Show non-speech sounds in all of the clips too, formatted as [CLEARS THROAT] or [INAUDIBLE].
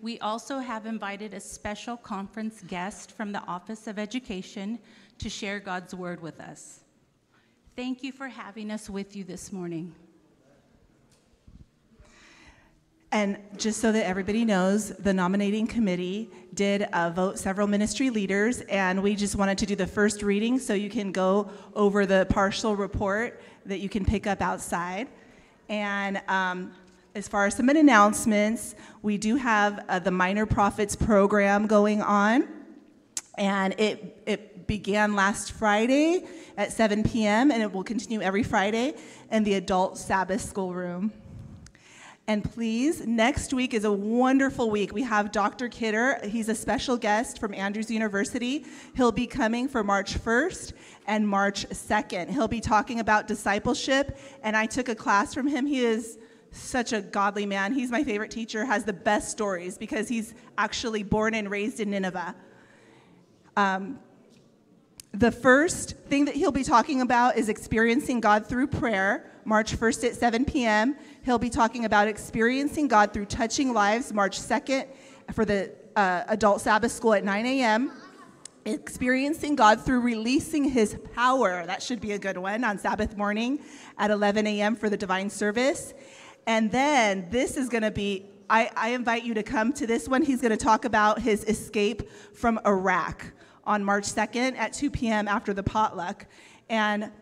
We also have invited a special conference guest from the Office of Education to share God's word with us. Thank you for having us with you this morning. And just so that everybody knows, the nominating committee did uh, vote several ministry leaders, and we just wanted to do the first reading so you can go over the partial report that you can pick up outside. And um, as far as some announcements, we do have uh, the Minor Prophets program going on, and it, it began last Friday at 7 p.m., and it will continue every Friday in the Adult Sabbath School Room. And please, next week is a wonderful week. We have Dr. Kidder. He's a special guest from Andrews University. He'll be coming for March 1st and March 2nd. He'll be talking about discipleship, and I took a class from him. He is such a godly man. He's my favorite teacher, has the best stories because he's actually born and raised in Nineveh. Um, the first thing that he'll be talking about is experiencing God through prayer, March 1st at 7 p.m. He'll be talking about experiencing God through touching lives, March 2nd for the uh, adult Sabbath school at 9 a.m. Experiencing God through releasing his power. That should be a good one on Sabbath morning at 11 a.m. for the divine service. And then this is going to be, I, I, invite you to come to this one. He's going to talk about his escape from Iraq on March 2nd at 2 p.m. after the potluck. And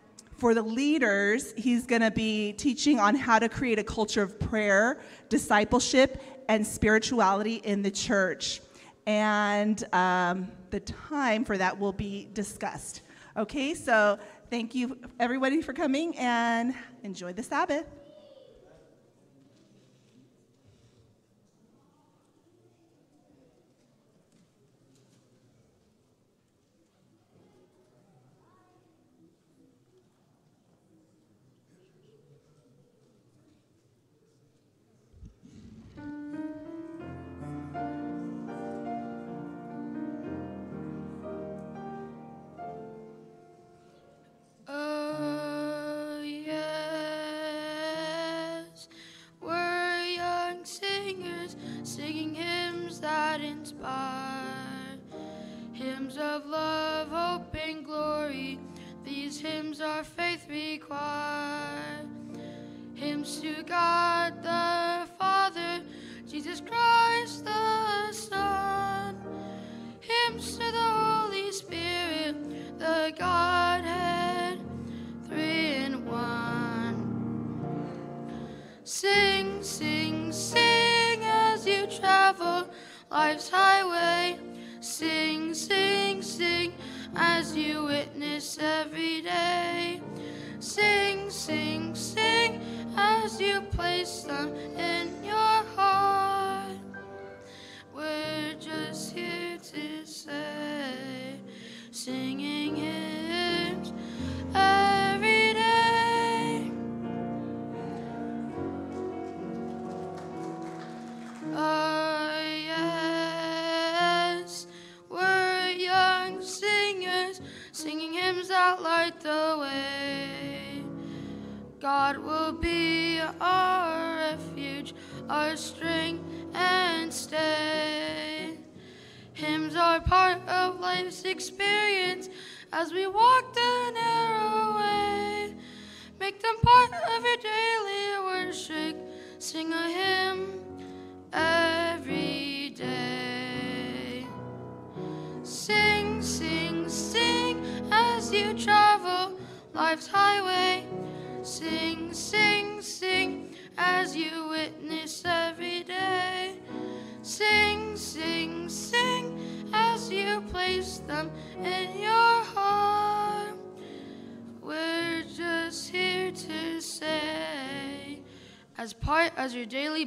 for the leaders, he's going to be teaching on how to create a culture of prayer, discipleship, and spirituality in the church. And um, the time for that will be discussed. Okay, so thank you, everybody, for coming and enjoy the Sabbath.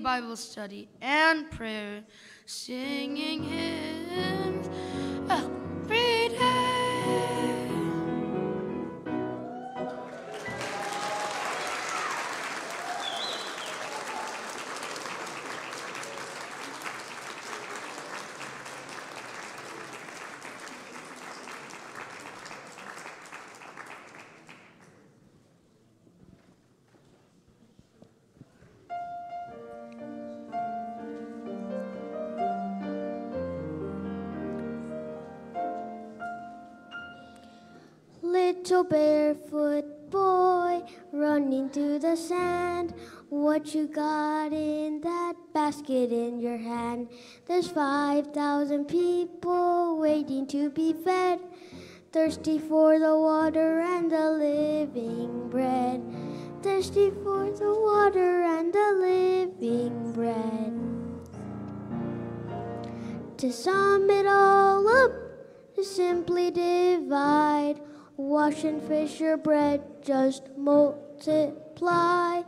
Bible study and prayer, singing hymns oh, Little barefoot boy running through the sand. What you got in that basket in your hand? There's 5,000 people waiting to be fed, thirsty for the water and the living bread. Thirsty for the water and the living bread. To sum it all up, to simply divide. Wash and fish your bread, just multiply.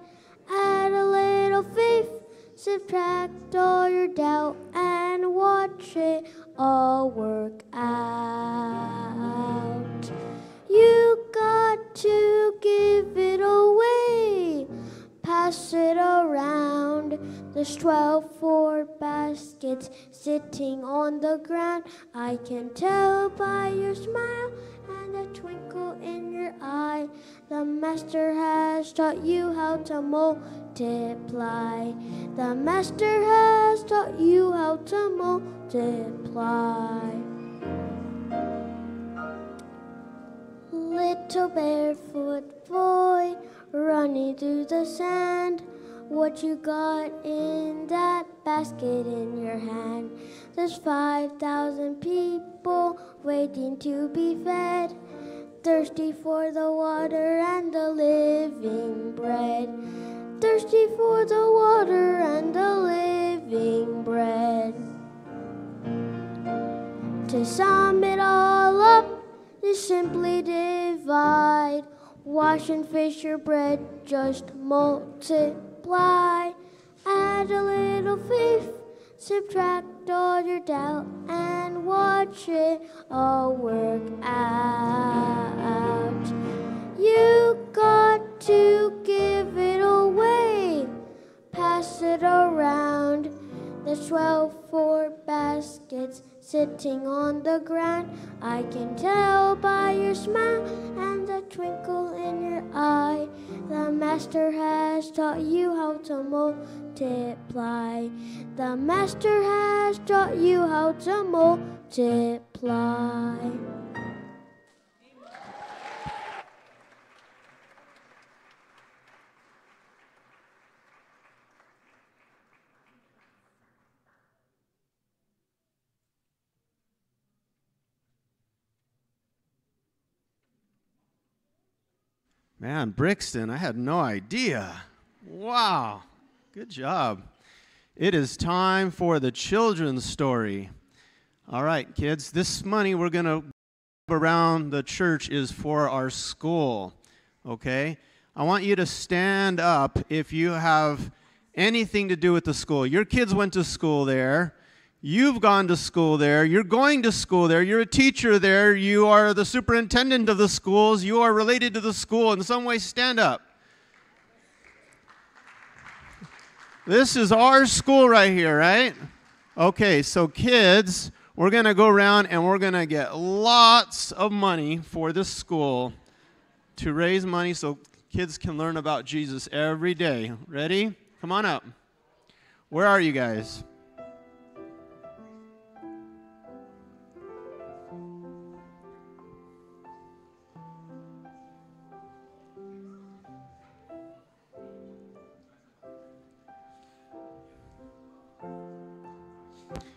Add a little faith, subtract all your doubt, and watch it all work out. You got to give it away, pass it around. There's 12 four baskets sitting on the ground. I can tell by your smile a twinkle in your eye. The master has taught you how to multiply. The master has taught you how to multiply. Little barefoot boy running through the sand. What you got in that basket in your hand? There's 5,000 people waiting to be fed, thirsty for the water and the living bread. Thirsty for the water and the living bread. To sum it all up, you simply divide. Wash and fish your bread, just multiply. Add a little faith, subtract all your doubt, and watch it all work out. You got to give it away, pass it around. There's 12 four baskets sitting on the ground. I can tell by your smile and the twinkle in your eye. The master has taught you how to multiply. The master has taught you how to multiply. Man, Brixton, I had no idea. Wow, good job. It is time for the children's story. All right, kids, this money we're going to around the church is for our school. Okay? I want you to stand up if you have anything to do with the school. Your kids went to school there. You've gone to school there. You're going to school there. You're a teacher there. You are the superintendent of the schools. You are related to the school in some way. Stand up. This is our school right here, right? Okay, so kids, we're going to go around and we're going to get lots of money for this school to raise money so kids can learn about Jesus every day. Ready? Come on up. Where are you guys?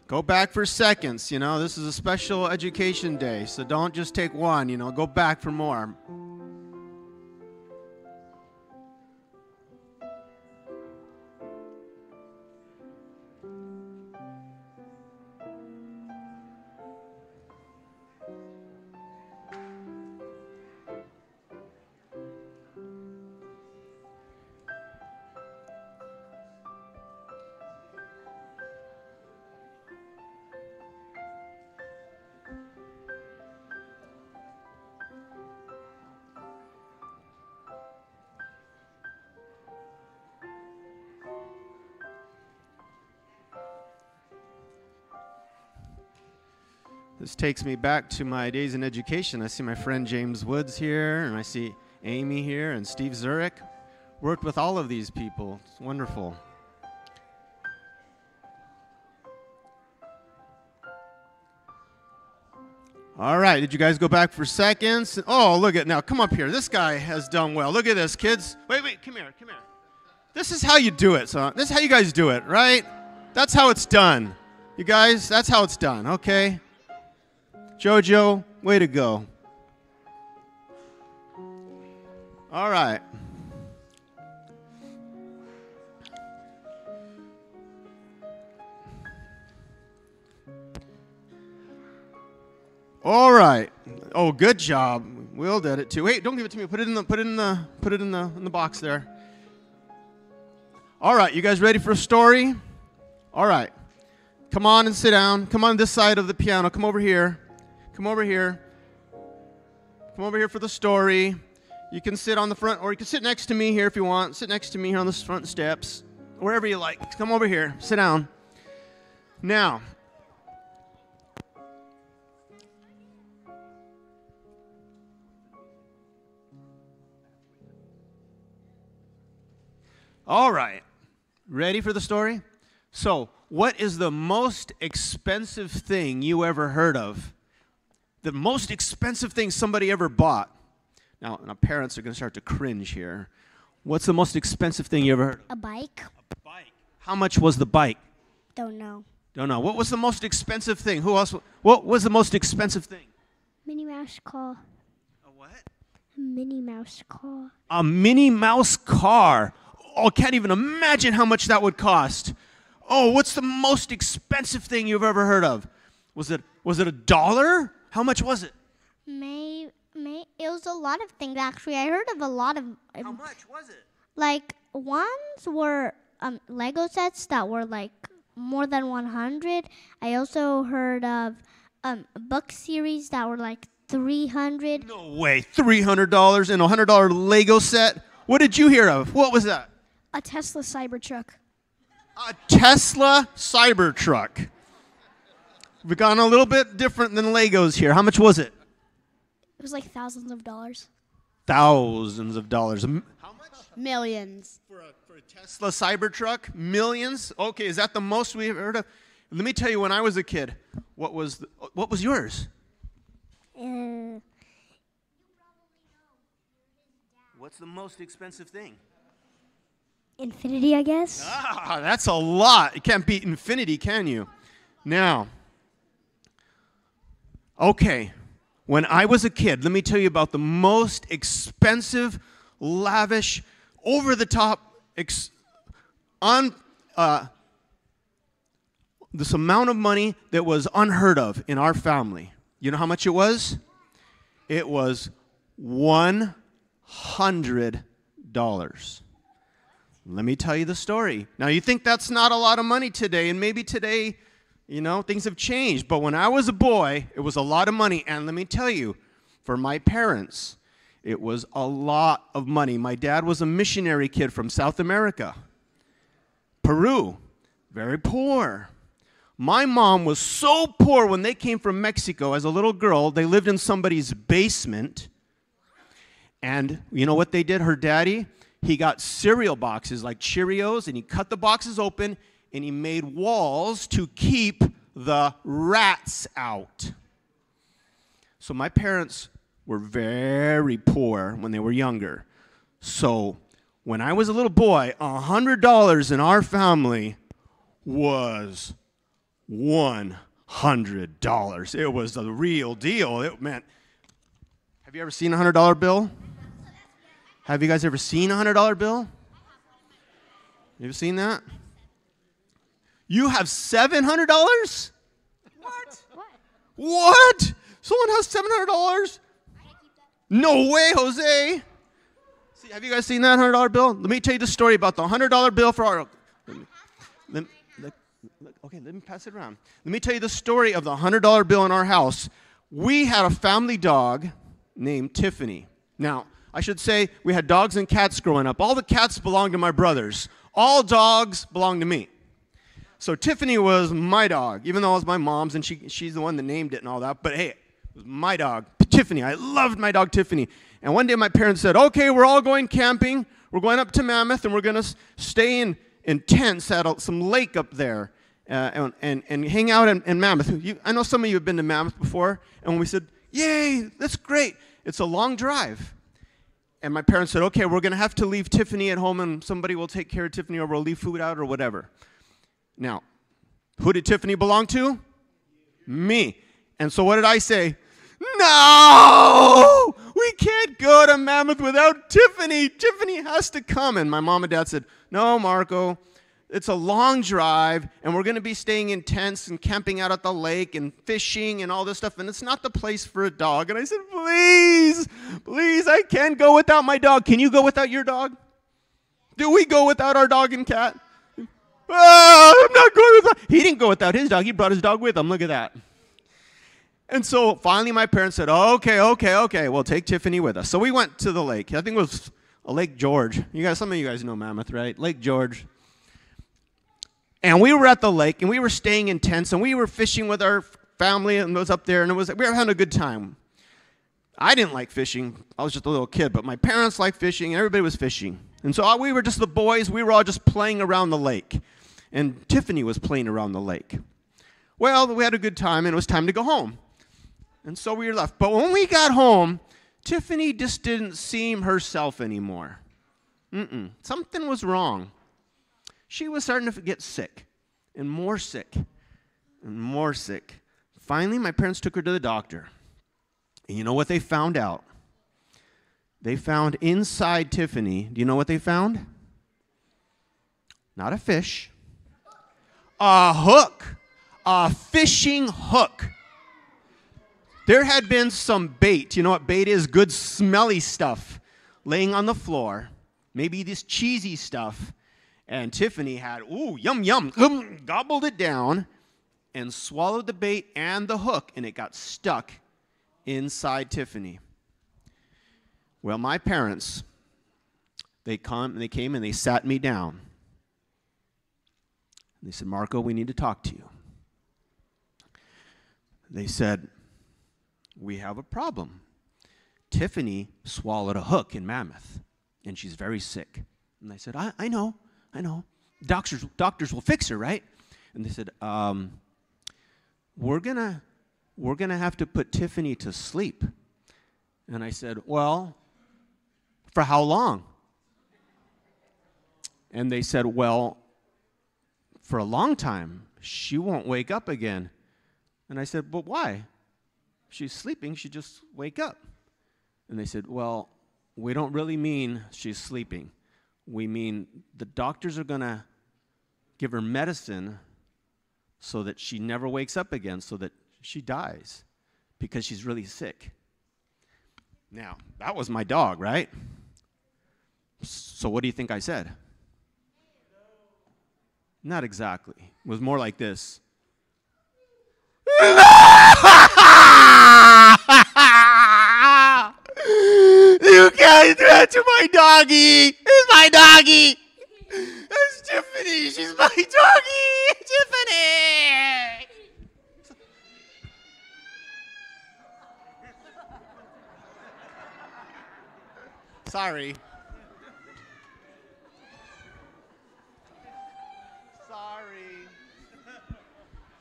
Go back for seconds, you know. This is a special education day, so don't just take one, you know. Go back for more. Takes me back to my days in education. I see my friend James Woods here, and I see Amy here, and Steve Zurek. Worked with all of these people. It's wonderful. All right, did you guys go back for seconds? Oh, look at now. Come up here. This guy has done well. Look at this, kids. Wait, wait, come here, come here. This is how you do it. So this is how you guys do it, right? That's how it's done. You guys, that's how it's done. Okay. Jojo, way to go. All right. All right. Oh, good job. Will did it too. Wait, don't give it to me. Put it in the put it in the put it in the in the box there. All right, you guys ready for a story? All right. Come on and sit down. Come on this side of the piano. Come over here. Come over here. Come over here for the story. You can sit on the front, or you can sit next to me here if you want. Sit next to me here on the front steps, wherever you like. Come over here. Sit down. Now, All right. Ready for the story? So, what is the most expensive thing you ever heard of? The most expensive thing somebody ever bought? Now, now parents are going to start to cringe here. What's the most expensive thing you ever heard of? A bike? A bike. How much was the bike? Don't know. Don't know. What was the most expensive thing? Who else? What was the most expensive thing? Minnie Mouse car. A what? A Minnie Mouse car. A Minnie Mouse car. Oh, can't even imagine how much that would cost. Oh, what's the most expensive thing you've ever heard of? Was it was it a dollar? How much was it? May, may, it was a lot of things actually. I heard of a lot of How much was it? like ones were um, Lego sets that were like more than 100. I also heard of um, book series that were like 300. No way. $300 and a $100 Lego set? What did you hear of? What was that? A Tesla Cybertruck. A Tesla Cybertruck. We've gone a little bit different than Legos here. How much was it? It was like thousands of dollars. Thousands of dollars. How much? Millions. For a, for a Tesla Cybertruck? Millions? Okay, is that the most we've heard of? Let me tell you, when I was a kid, what was, the, what was yours? Uh, What's the most expensive thing? infinity, I guess. Ah, that's a lot. You can't beat infinity, can you? Now, okay, when I was a kid, let me tell you about the most expensive, lavish, over the top, ex- on, uh, this amount of money that was unheard of in our family. You know how much it was? It was $100. Let me tell you the story. Now, you think that's not a lot of money today, and maybe today, you know, things have changed. But when I was a boy, it was a lot of money. And let me tell you, for my parents, it was a lot of money. My dad was a missionary kid from South America, Peru, very poor. My mom was so poor when they came from Mexico as a little girl, they lived in somebody's basement. And you know what they did? Her daddy, he got cereal boxes like Cheerios and he cut the boxes open and he made walls to keep the rats out. So my parents were very poor when they were younger. So when I was a little boy, $100 in our family was $100. It was the real deal. It meant, have you ever seen a $100 bill? Have you guys ever seen a $100 bill? You ever seen that? You have $700? What? What? What? Someone has $700? No way, Jose. See, have you guys seen that $100 bill? Let me tell you the story about the $100 bill for our. Let me, let, okay, let me pass it around. Let me tell you the story of the $100 bill in our house. We had a family dog named Tiffany. Now, I should say we had dogs and cats growing up. All the cats belonged to my brothers, all dogs belonged to me. So Tiffany was my dog, even though it was my mom's and she, she's the one that named it and all that. But hey, it was my dog, Tiffany. I loved my dog, Tiffany. And one day my parents said, okay, we're all going camping. We're going up to Mammoth and we're going to stay in, in tents at a, some lake up there. uh, and, and, and hang out in, in Mammoth. You, I know some of you have been to Mammoth before, and when we said, Yay, that's great, it's a long drive. And my parents said, Okay, we're going to have to leave Tiffany at home, and somebody will take care of Tiffany, or we'll leave food out, or whatever. Now, who did Tiffany belong to? Me. And so what did I say? No! We can't go to Mammoth without Tiffany. Tiffany has to come. And my mom and dad said, No, Marco, it's a long drive, and we're going to be staying in tents and camping out at the lake and fishing and all this stuff, and it's not the place for a dog. And I said, Please, please, I can't go without my dog. Can you go without your dog? Do we go without our dog and cat? Oh, I'm not going without. He didn't go without his dog. He brought his dog with him. Look at that. And so finally, my parents said, "Okay, okay, okay. We'll take Tiffany with us." So we went to the lake. I think it was Lake George. You guys, some of you guys know Mammoth, right? Lake George. And we were at the lake, and we were staying in tents, and we were fishing with our family, and was up there, and it was we were having a good time. I didn't like fishing. I was just a little kid, but my parents liked fishing, and everybody was fishing. And so uh, we were just the boys. We were all just playing around the lake, and Tiffany was playing around the lake. Well, we had a good time, and it was time to go home. And so we were left. But when we got home, Tiffany just didn't seem herself anymore. Mm-mm. Something was wrong. She was starting to get sick, and more sick, and more sick. Finally, my parents took her to the doctor. And you know what they found out? They found inside Tiffany, do you know what they found? Not a fish, a hook, a fishing hook. There had been some bait. You know what bait is? Good, smelly stuff laying on the floor. Maybe this cheesy stuff. And Tiffany had, ooh, yum, yum, um, gobbled it down and swallowed the bait and the hook, and it got stuck inside Tiffany. Well, my parents, they, come, they came and they sat me down. They said, Marco, we need to talk to you. They said, we have a problem. Tiffany swallowed a hook in Mammoth, and she's very sick. And I said, I, I know, I know. Doctors, doctors will fix her, right? And they said, um, we're gonna, we're gonna have to put Tiffany to sleep. And I said, well, for how long? And they said, well, for a long time. She won't wake up again. And I said, but why? she's sleeping, she just wake up. And they said, well, we don't really mean she's sleeping. We mean the doctors are going to give her medicine so that she never wakes up again, so that she dies because she's really sick. Now, that was my dog, right? So, what do you think I said? Not exactly. It was more like this. [LAUGHS] you can't do that to my doggy. It's my doggy. It's Tiffany. She's my doggy. Tiffany. Sorry. Sorry.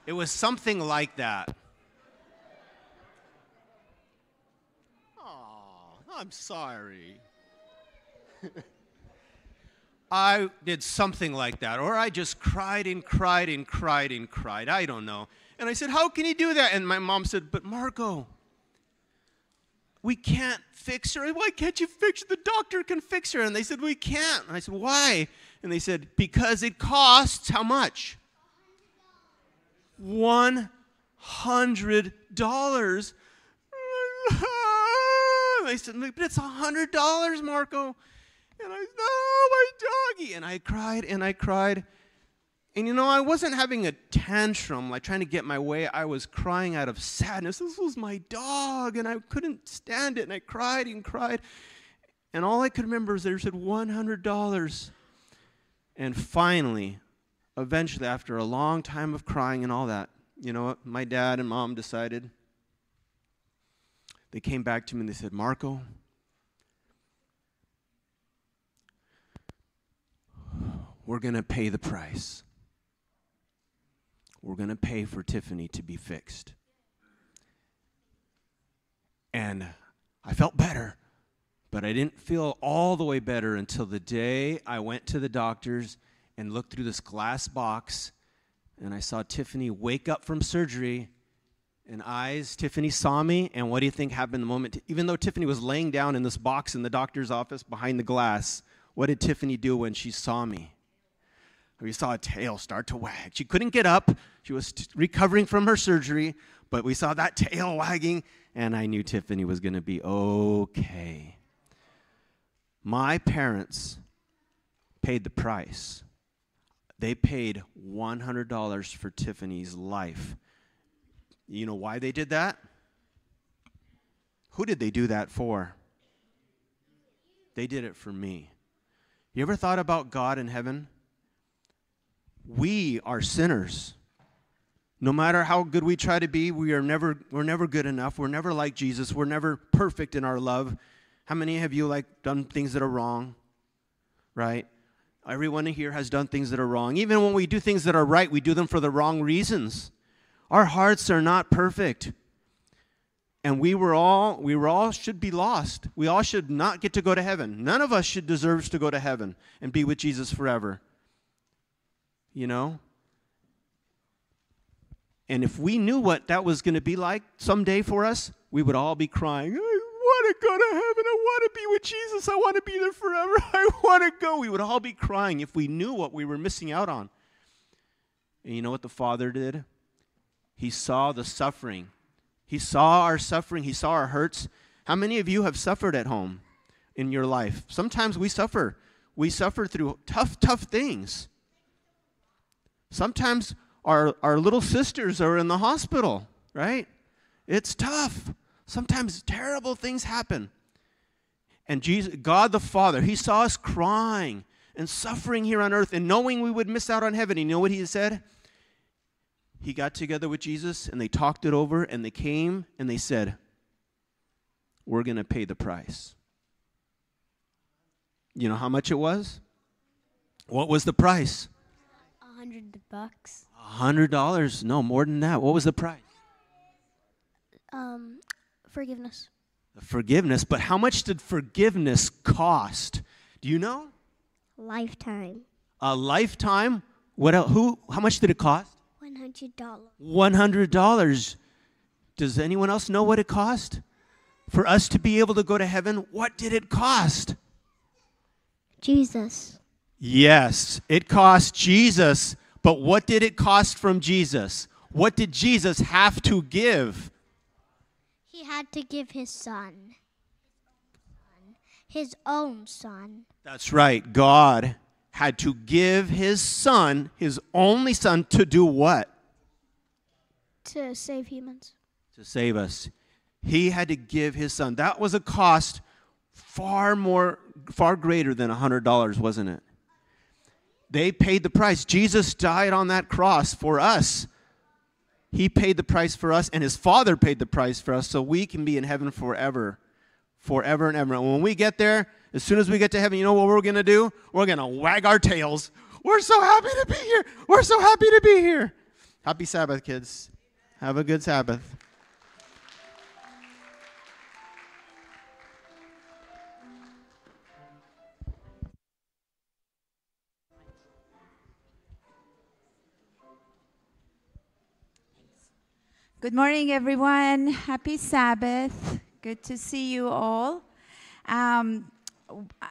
It was something like that. Oh, I'm sorry. [LAUGHS] I did something like that, or I just cried and cried and cried and cried. I don't know. And I said, How can you do that? And my mom said, But Marco, we can't fix her. Why can't you fix her? The doctor can fix her. And they said, We can't. And I said, Why? And they said, Because it costs how much? $100. I said, but it's a hundred dollars, Marco. And I said, no, my doggy. And I cried and I cried. And you know, I wasn't having a tantrum, like trying to get my way. I was crying out of sadness. This was my dog, and I couldn't stand it. And I cried and cried. And all I could remember is they said $100. And finally, eventually, after a long time of crying and all that, you know what? My dad and mom decided they came back to me and they said, Marco, we're going to pay the price. we're going to pay for Tiffany to be fixed. And I felt better, but I didn't feel all the way better until the day I went to the doctor's and looked through this glass box and I saw Tiffany wake up from surgery and eyes. Tiffany saw me, and what do you think happened the moment? Even though Tiffany was laying down in this box in the doctor's office behind the glass, what did Tiffany do when she saw me? We saw a tail start to wag. She couldn't get up. She was t- recovering from her surgery, but we saw that [LAUGHS] tail wagging, and I knew Tiffany was going to be okay. My parents paid the price they paid $100 for Tiffany's life. You know why they did that? Who did they do that for? They did it for me. You ever thought about God in heaven? We are sinners. No matter how good we try to be, we are never we're never good enough. We're never like Jesus. We're never perfect in our love. How many of you like done things that are wrong? Right? Everyone here has done things that are wrong. Even when we do things that are right, we do them for the wrong reasons. Our hearts are not perfect. And we were all we were all should be lost. We all should not get to go to heaven. None of us should deserves to go to heaven and be with Jesus forever. You know? And if we knew what that was going to be like someday for us, we would all be crying, want to go to heaven. I want to be with Jesus. I want to be there forever. [LAUGHS] I want to go. We would all be crying if we knew what we were missing out on. And you know what the Father did? He saw the suffering. He saw our suffering. He saw our hurts. How many of you have suffered at home in your life? Sometimes we suffer. We suffer through tough, tough things. Sometimes our, our little sisters are in the hospital, right? It's tough. Sometimes terrible things happen. And Jesus, God the Father, He saw us crying and suffering here on earth and knowing we would miss out on heaven. You know what He said? He got together with Jesus and they talked it over and they came and they said, We're going to pay the price. You know how much it was? What was the price? A hundred bucks. A hundred dollars. No, more than that. What was the price? Um, Forgiveness. The forgiveness, but how much did forgiveness cost? Do you know? Lifetime. A lifetime? What else, who how much did it cost? $100. $100. Does anyone else know what it cost? For us to be able to go to heaven, what did it cost? Jesus. Yes, it cost Jesus, but what did it cost from Jesus? What did Jesus have to give? He had to give his son, his own son. That's right. God had to give his son, his only son, to do what? To save humans. To save us. He had to give his son. That was a cost far more, far greater than $100, wasn't it? They paid the price. Jesus died on that cross for us he paid the price for us, and his Father paid the price for us, so we can be in heaven forever. Forever and ever. And when we get there, as soon as we get to heaven, you know what we're going to do? We're going to wag our tails. We're so happy to be here. We're so happy to be here. Happy Sabbath, kids. Have a good Sabbath. Good morning, everyone. Happy Sabbath. Good to see you all. Um,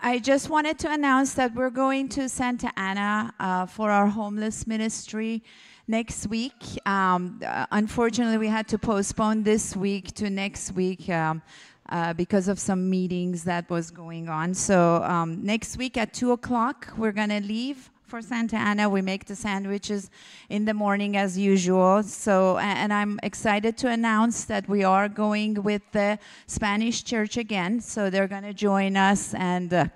I just wanted to announce that we're going to Santa Ana uh, for our homeless ministry next week. Um, uh, unfortunately, we had to postpone this week to next week. Um, uh, because of some meetings that was going on. So um, next week at 2 o'clock, we're going to leave for Santa Ana. We make the sandwiches in the morning as usual. So, and I'm excited to announce that we are going with the Spanish church again. So they're going to join us and. Uh,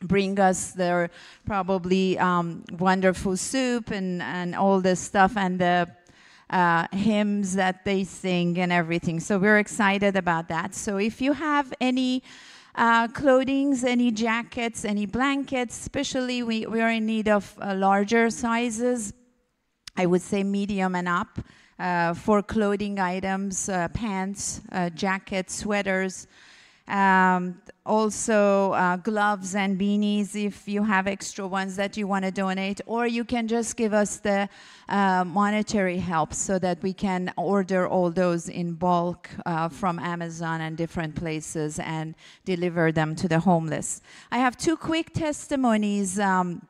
bring us their probably um, wonderful soup and, and all this stuff and the uh, hymns that they sing and everything. So we're excited about that. So if you have any uh, clothings, any jackets, any blankets, especially we, we are in need of uh, larger sizes. I would say medium and up, uh, for clothing items, uh, pants, uh, jackets, sweaters. Um, also, uh, gloves and beanies if you have extra ones that you want to donate, or you can just give us the uh, monetary help so that we can order all those in bulk uh, from Amazon and different places and deliver them to the homeless. I have two quick testimonies. Um,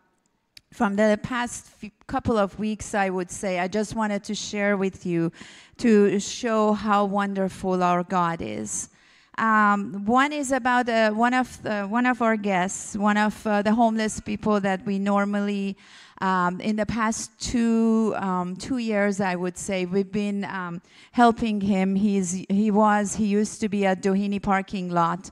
from the past couple of weeks, I would say, I just wanted to share with you to show how wonderful our God is. Um, one is about uh, one of the, one of our guests, one of uh, the homeless people that we normally, um, in the past two um, two years, I would say, we've been um, helping him. He's he was he used to be at Doheny parking lot.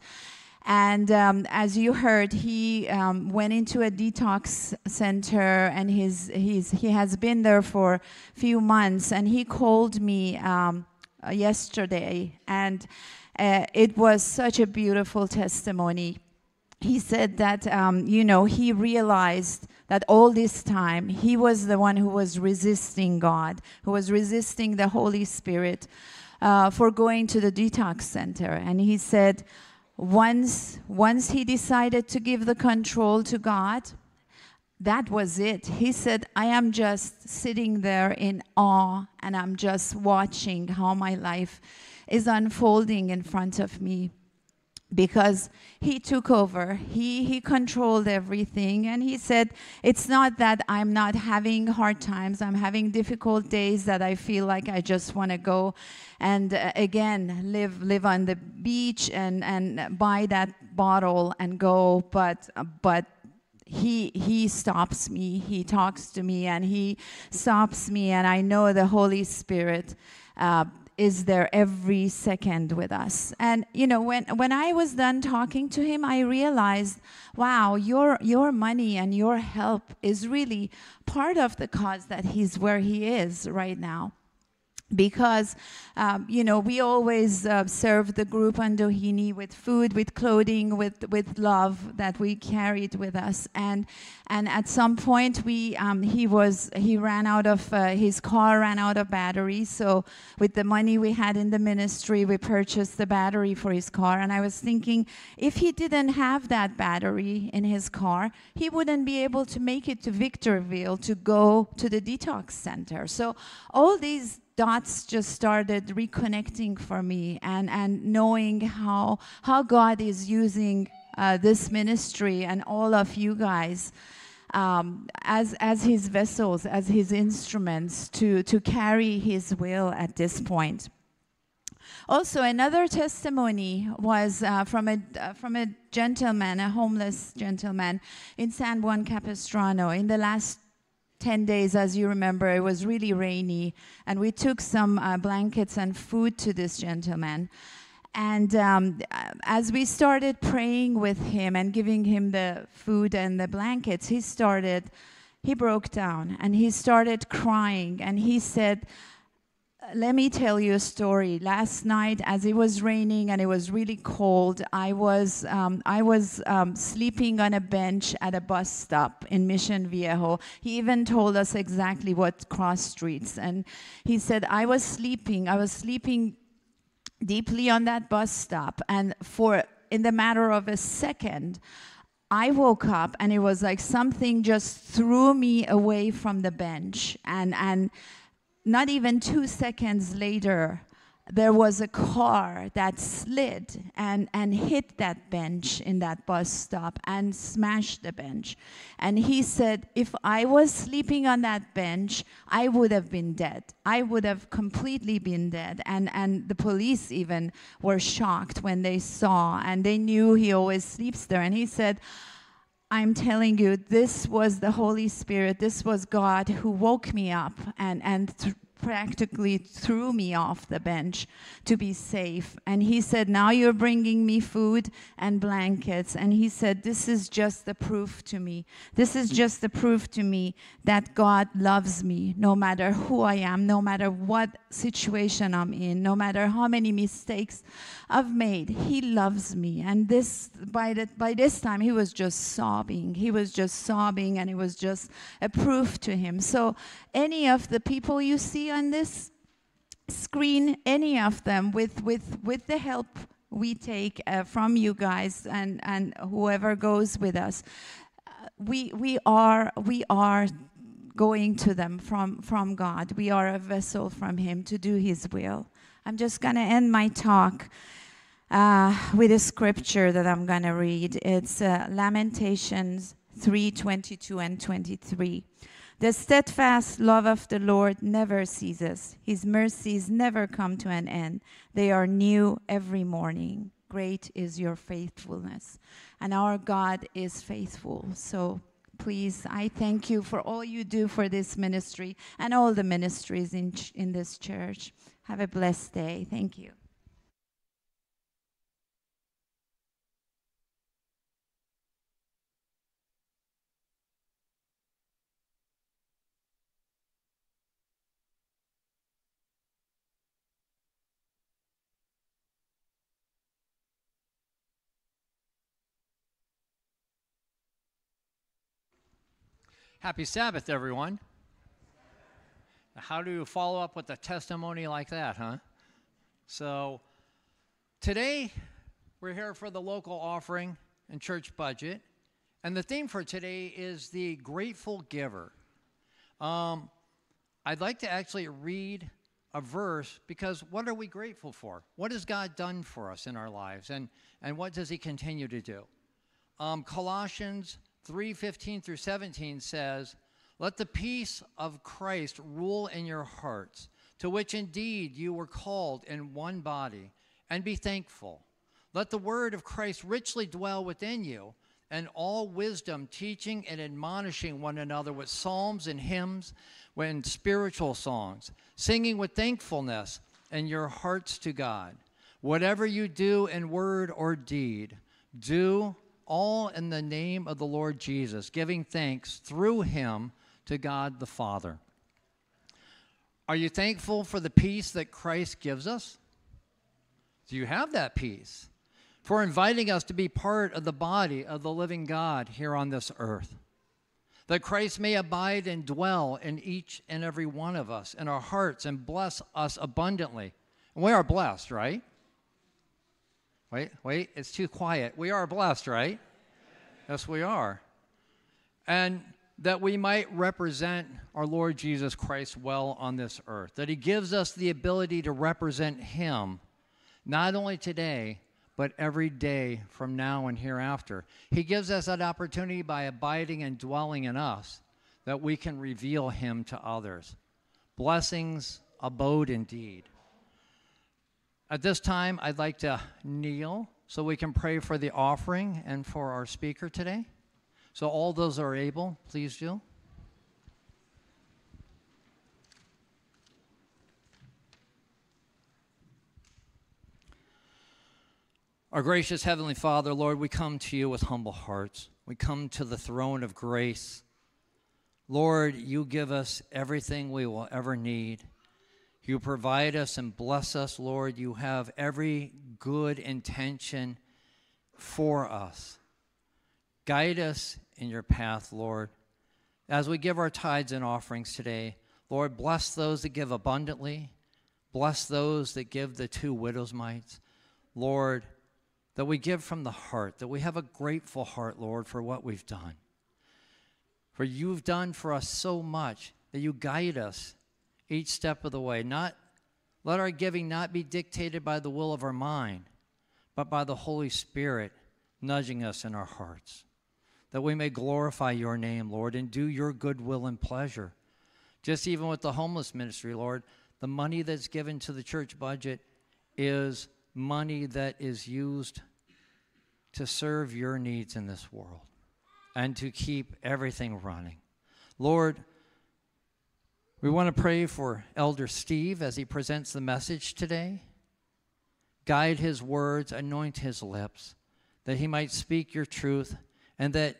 And um, as you heard, he um, went into a detox center, and he's, he's, he has been there for a few months. And he called me um, yesterday, and uh, it was such a beautiful testimony. He said that, um, you know, he realized that all this time he was the one who was resisting God, who was resisting the Holy Spirit uh, for going to the detox center. And he said, once, once he decided to give the control to God, that was it. He said, I am just sitting there in awe and I'm just watching how my life is unfolding in front of me because he took over. He he controlled everything. And he said it's not that i'm not having hard times. I'm having difficult days that i feel like i just want to go and uh, again live live on the beach and and buy that bottle and go. But but he he stops me. He talks to me and he stops me. And i know the holy spirit uh, is there every second with us. And you know, when when I was done talking to him, I realized, wow, your your money and your help is really part of the cause that he's where he is right now because um, you know we always uh, serve the group on Doheny with food, with clothing, with with love that we carried with us, and and at some point we um, he was he ran out of uh, his car ran out of battery, so with the money we had in the ministry, we purchased the battery for his car, and I was thinking if he didn't have that battery in his car, he wouldn't be able to make it to Victorville to go to the detox center. So all these dots just started reconnecting for me and, and knowing how, how God is using uh, this ministry and all of you guys um, as, as his vessels, as his instruments to, to carry his will at this point. Also, another testimony was uh, from, a, uh, from a gentleman, a homeless gentleman in San Juan Capistrano. In the last 10 days, as you remember, it was really rainy, and we took some uh, blankets and food to this gentleman. And um, as we started praying with him and giving him the food and the blankets, he started, he broke down and he started crying. And he said, let me tell you a story. Last night, as it was raining and it was really cold, I was um, I was um, sleeping on a bench at a bus stop in Mission Viejo. He even told us exactly what cross streets, and he said I was sleeping. I was sleeping deeply on that bus stop, and for in the matter of a second. I woke up and it was like something just threw me away from the bench and and not even two seconds later, there was a car that slid and, and hit that bench in that bus stop and smashed the bench. And he said, If I was sleeping on that bench, I would have been dead. I would have completely been dead. And, and the police even were shocked when they saw, and they knew he always sleeps there. And he said, I'm telling you, this was the Holy Spirit, this was God who woke me up and, and th- practically threw me off the bench to be safe. And he said, Now you're bringing me food and blankets. And he said, This is just the proof to me. This is mm. just the proof to me that God loves me no matter who I am, no matter what situation I'm in, no matter how many mistakes I've made. He loves me. And this by the, by this time he was just sobbing. He was just sobbing and it was just a proof to him. So any of the people you see on this screen, any of them, with, with, with the help we take uh, from you guys and, and whoever goes with us, uh, we, we, are, we are going to them from, from God. We are a vessel from Him to do His will. I'm just going to end my talk uh, with a scripture that I'm going to read. It's uh, Lamentations 3 22 and 23. The steadfast love of the Lord never ceases, His mercies never come to an end. They are new every morning. Great is your faithfulness. And our God is faithful. So please, I thank you for all you do for this ministry and all the ministries in, ch- in this church. Have a blessed day. Thank you. Happy Sabbath, everyone. How do you follow up with a testimony like that, huh? So, today we're here for the local offering and church budget. And the theme for today is the grateful giver. Um, I'd like to actually read a verse because what are we grateful for? What has God done for us in our lives? And, and what does He continue to do? Um, Colossians 3:15 through 17 says, "Let the peace of Christ rule in your hearts, to which indeed you were called in one body, and be thankful. Let the word of Christ richly dwell within you, and all wisdom teaching and admonishing one another with psalms and hymns and spiritual songs, singing with thankfulness in your hearts to God. Whatever you do in word or deed, do all in the name of the Lord Jesus, giving thanks through him to God the Father. Are you thankful for the peace that Christ gives us? Do you have that peace? For inviting us to be part of the body of the living God here on this earth. That Christ may abide and dwell in each and every one of us, in our hearts, and bless us abundantly. And we are blessed, right? Wait, wait, it's too quiet. We are blessed, right? Yes, we are. And that we might represent our Lord Jesus Christ well on this earth. That He gives us the ability to represent Him, not only today, but every day from now and hereafter. He gives us that opportunity by abiding and dwelling in us that we can reveal Him to others. Blessings abode indeed. At this time, I'd like to kneel so we can pray for the offering and for our speaker today. So, all those are able, please do. Our gracious Heavenly Father, Lord, we come to you with humble hearts. We come to the throne of grace. Lord, you give us everything we will ever need. You provide us and bless us, Lord. You have every good intention for us. Guide us in your path, Lord. As we give our tithes and offerings today, Lord, bless those that give abundantly. Bless those that give the two widows' mites. Lord, that we give from the heart, that we have a grateful heart, Lord, for what we've done. For you've done for us so much that you guide us each step of the way. Not let our giving not be dictated by the will of our mind, but by the Holy Spirit nudging us in our hearts. That we may glorify your name, Lord, and do your good will and pleasure. Just even with the homeless ministry, Lord, the money that's given to the church budget is money that is used to serve your needs in this world and to keep everything running. Lord, We want to pray for Elder Steve as he presents the message today. Guide his words, anoint his lips, that he might speak your truth, and that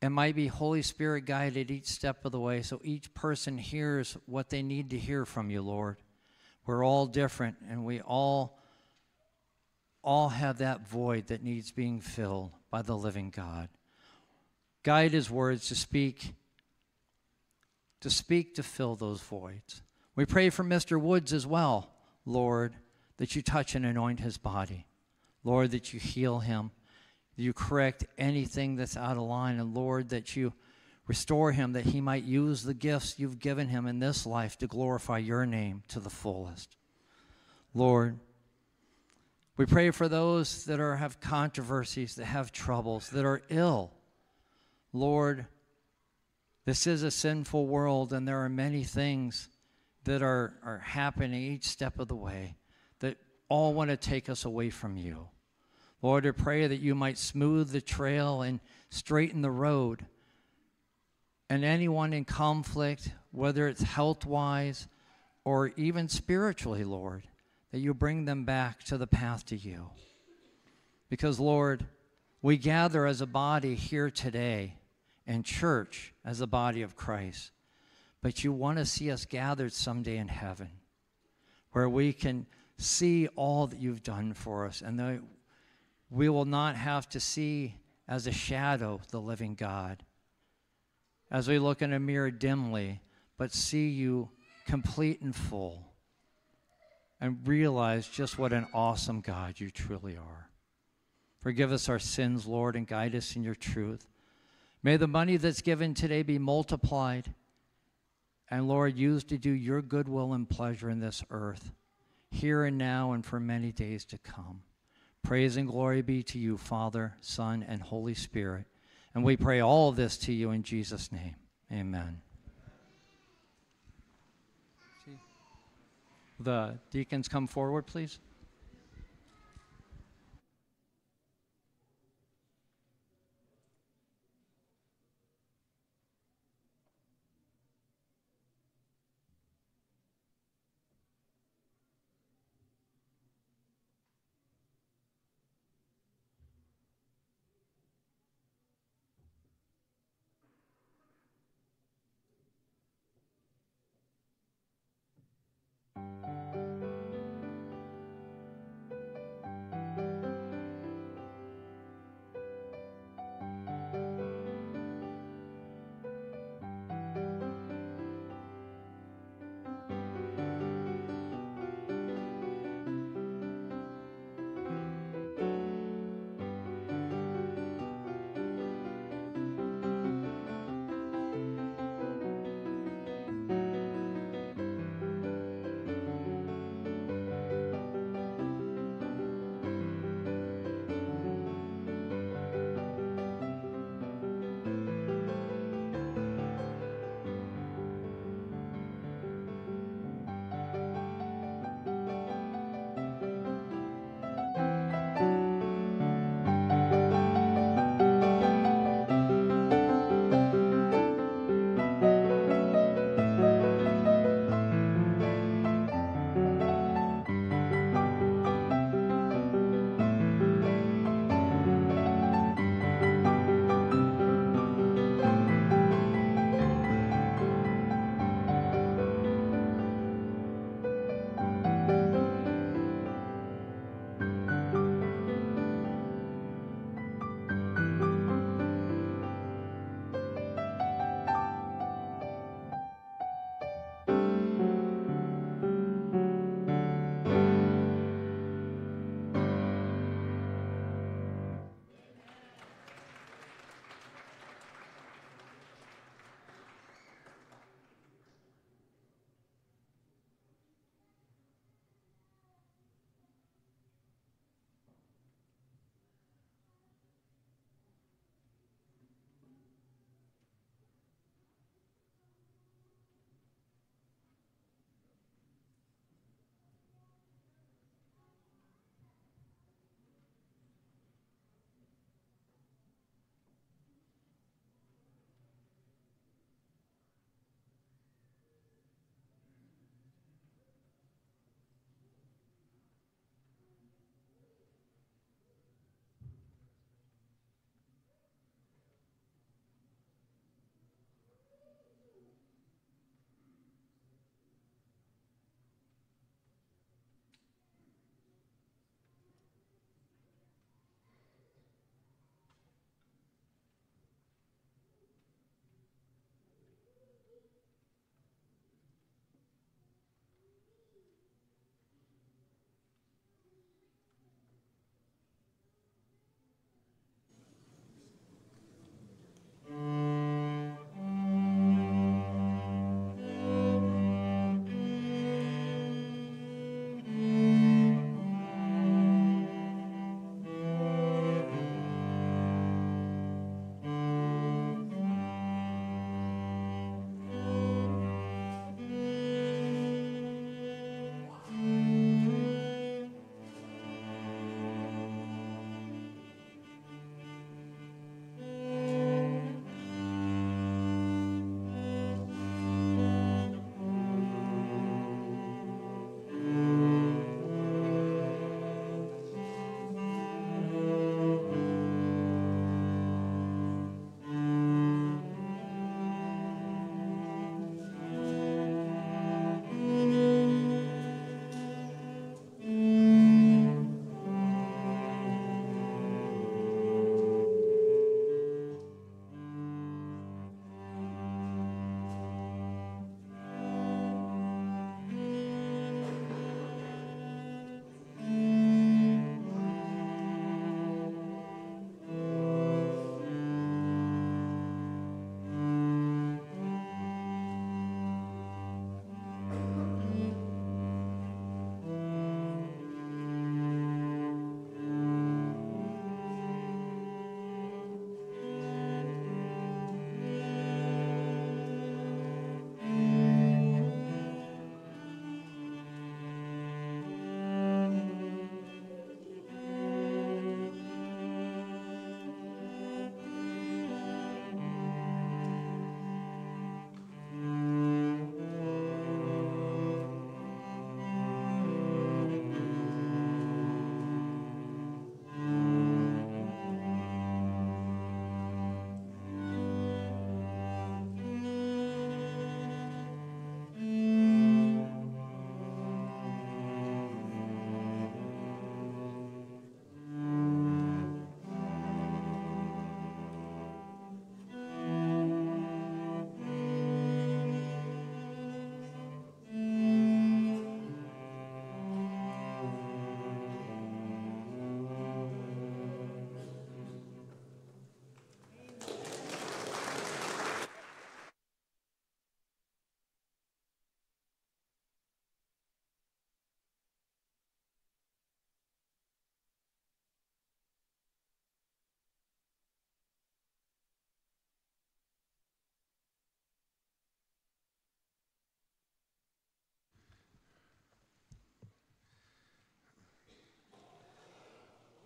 it might be Holy Spirit guided each step of the way so each person hears what they need to hear from you, Lord. We're all different, and we all all have that void that needs being filled by the living God. Guide his words to speak to speak to fill those voids. We pray for Mr. Woods as well, Lord, that you touch and anoint his body. Lord, that you heal him, that you correct anything that's out of line, and Lord, that you restore him, that he might use the gifts you've given him in this life to glorify your name to the fullest. Lord, we pray for those that are have controversies, that have troubles, that are ill. Lord, this is a sinful world, and there are many things that are, are happening each step of the way that all want to take us away from you. Lord, I pray that you might smooth the trail and straighten the road. And anyone in conflict, whether it's health wise or even spiritually, Lord, that you bring them back to the path to you. Because, Lord, we gather as a body here today in church as a body of Christ, but you want to see us gathered someday in heaven where we can see all that you've done for us and we will not have to see as a shadow the living God. As we look in a mirror dimly, but see you complete and full and realize just what an awesome God you truly are. Forgive us our sins, Lord, and guide us in your truth. May the money that's given today be multiplied and, Lord, used to do your goodwill and pleasure in this earth, here and now and for many days to come. Praise and glory be to you, Father, Son, and Holy Spirit. And we pray all of this to you in Jesus' name. Amen. The deacons come forward, please.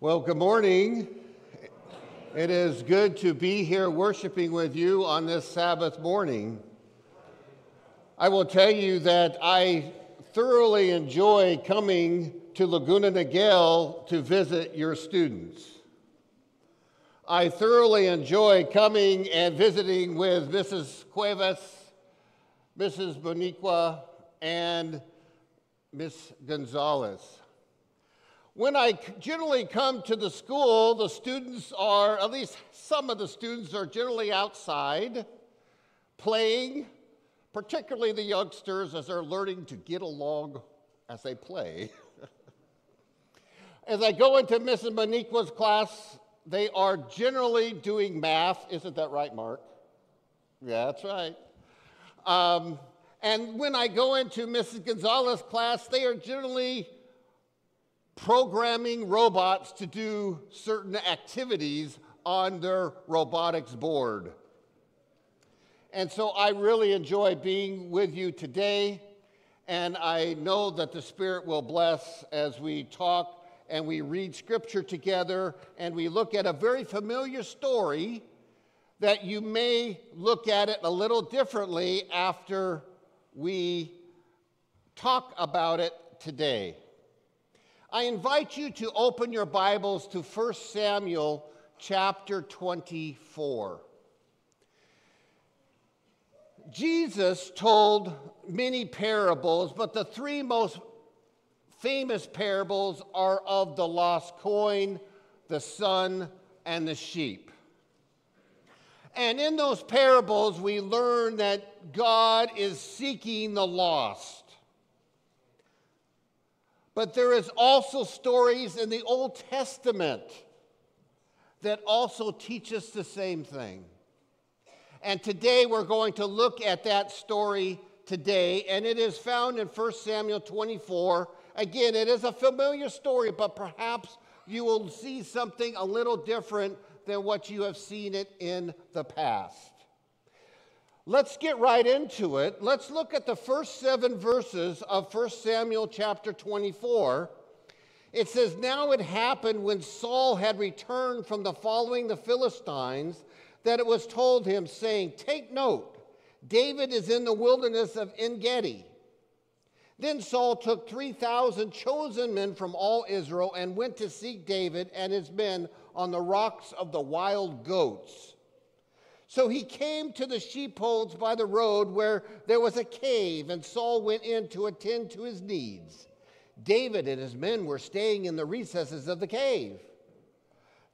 Well, good morning. It is good to be here worshiping with you on this Sabbath morning. I will tell you that I thoroughly enjoy coming to Laguna Niguel to visit your students. I thoroughly enjoy coming and visiting with Mrs. Cuevas, Mrs. Boniqua, and Miss Gonzalez. When I generally come to the school, the students are, at least some of the students are generally outside playing, particularly the youngsters as they're learning to get along as they play. [LAUGHS] as I go into Mrs. Maniqua's class, they are generally doing math. Isn't that right, Mark? Yeah, that's right. Um, and when I go into Mrs. Gonzalez's class, they are generally programming robots to do certain activities on their robotics board. And so I really enjoy being with you today, and I know that the Spirit will bless as we talk and we read scripture together and we look at a very familiar story that you may look at it a little differently after we talk about it today. I invite you to open your Bibles to 1 Samuel chapter 24. Jesus told many parables, but the three most famous parables are of the lost coin, the son, and the sheep. And in those parables, we learn that God is seeking the lost. But there is also stories in the Old Testament that also teach us the same thing. And today we're going to look at that story today, and it is found in 1 Samuel 24. Again, it is a familiar story, but perhaps you will see something a little different than what you have seen it in the past. Let's get right into it. Let's look at the first seven verses of 1 Samuel chapter 24. It says, Now it happened when Saul had returned from the following the Philistines that it was told him, saying, Take note, David is in the wilderness of En Gedi. Then Saul took 3,000 chosen men from all Israel and went to seek David and his men on the rocks of the wild goats. So he came to the sheepfolds by the road where there was a cave, and Saul went in to attend to his needs. David and his men were staying in the recesses of the cave.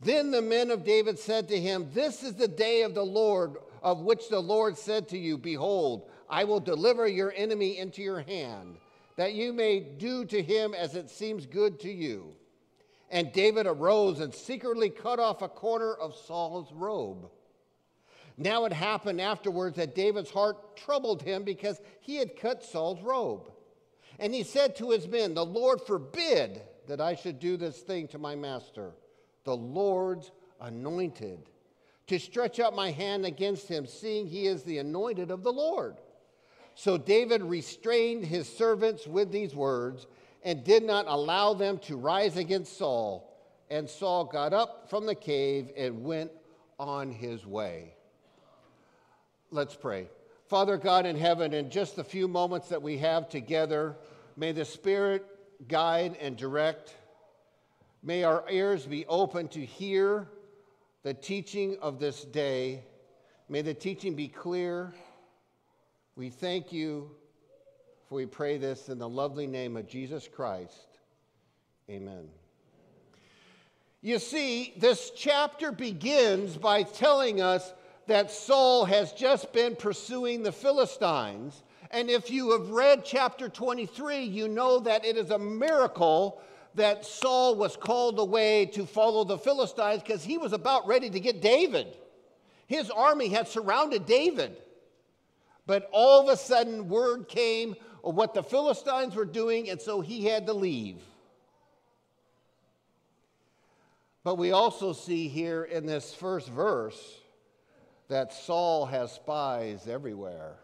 Then the men of David said to him, This is the day of the Lord, of which the Lord said to you, Behold, I will deliver your enemy into your hand, that you may do to him as it seems good to you. And David arose and secretly cut off a corner of Saul's robe. Now it happened afterwards that David's heart troubled him because he had cut Saul's robe. And he said to his men, The Lord forbid that I should do this thing to my master, the Lord's anointed, to stretch out my hand against him, seeing he is the anointed of the Lord. So David restrained his servants with these words and did not allow them to rise against Saul. And Saul got up from the cave and went on his way. Let's pray. Father God in heaven, in just the few moments that we have together, may the Spirit guide and direct. May our ears be open to hear the teaching of this day. May the teaching be clear. We thank you, for we pray this in the lovely name of Jesus Christ. Amen. You see, this chapter begins by telling us that Saul has just been pursuing the Philistines. And if you have read chapter 23, you know that it is a miracle that Saul was called away to follow the Philistines because he was about ready to get David. His army had surrounded David. But all of a sudden, word came of what the Philistines were doing, and so he had to leave. But we also see here in this first verse that Saul has spies everywhere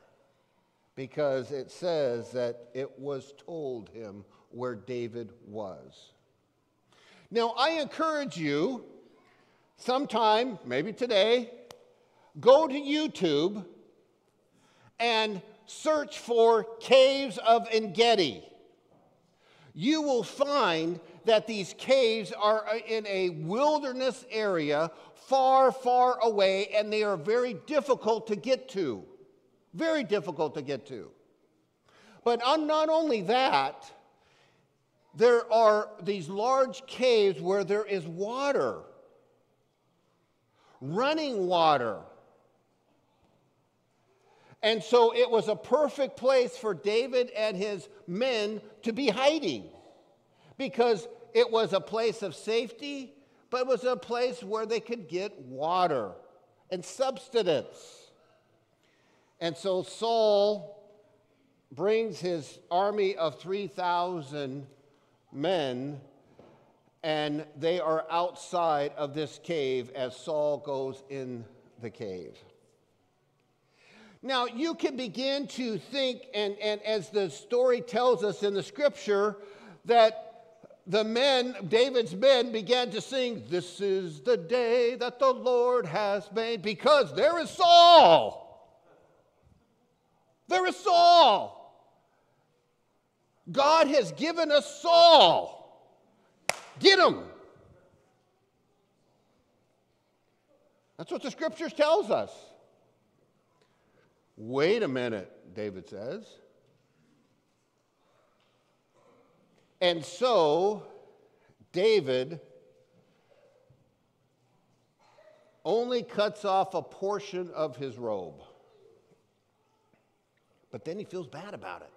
because it says that it was told him where David was. Now, I encourage you sometime, maybe today, go to YouTube and search for Caves of Engedi. You will find that these caves are uh, in a wilderness area far, far away, and they are very difficult to get to. Very difficult to get to. But not only that, there are these large caves where there is water, running water. And so it was a perfect place for David and his men to be hiding because it was a place of safety, but it was a place where they could get water and substance. And so Saul brings his army of 3,000 men, and they are outside of this cave as Saul goes in the cave. Now, you can begin to think, and, and as the story tells us in the scripture, that the men, David's men, began to sing, This is the day that the Lord has made, because there is Saul. There is Saul. God has given us Saul. Get him. That's what the scriptures tells us. Wait a minute, David says. And so, David only cuts off a portion of his robe. But then he feels bad about it.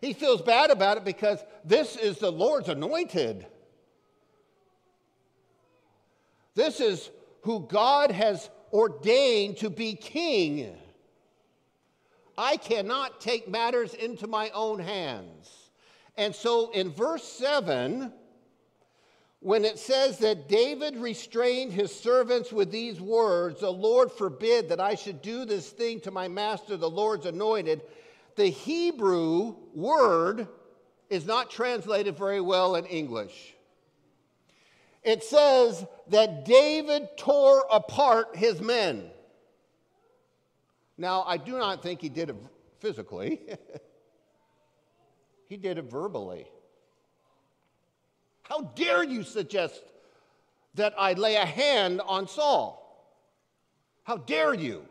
He feels bad about it because this is the Lord's anointed. This is who God has ordained to be king. I cannot take matters into my own hands. And so in verse 7, when it says that David restrained his servants with these words, The Lord forbid that I should do this thing to my master, the Lord's anointed, the Hebrew word is not translated very well in English. It says that David tore apart his men. Now, I do not think he did it physically, [LAUGHS] he did it verbally. How dare you suggest that I lay a hand on Saul? How dare you?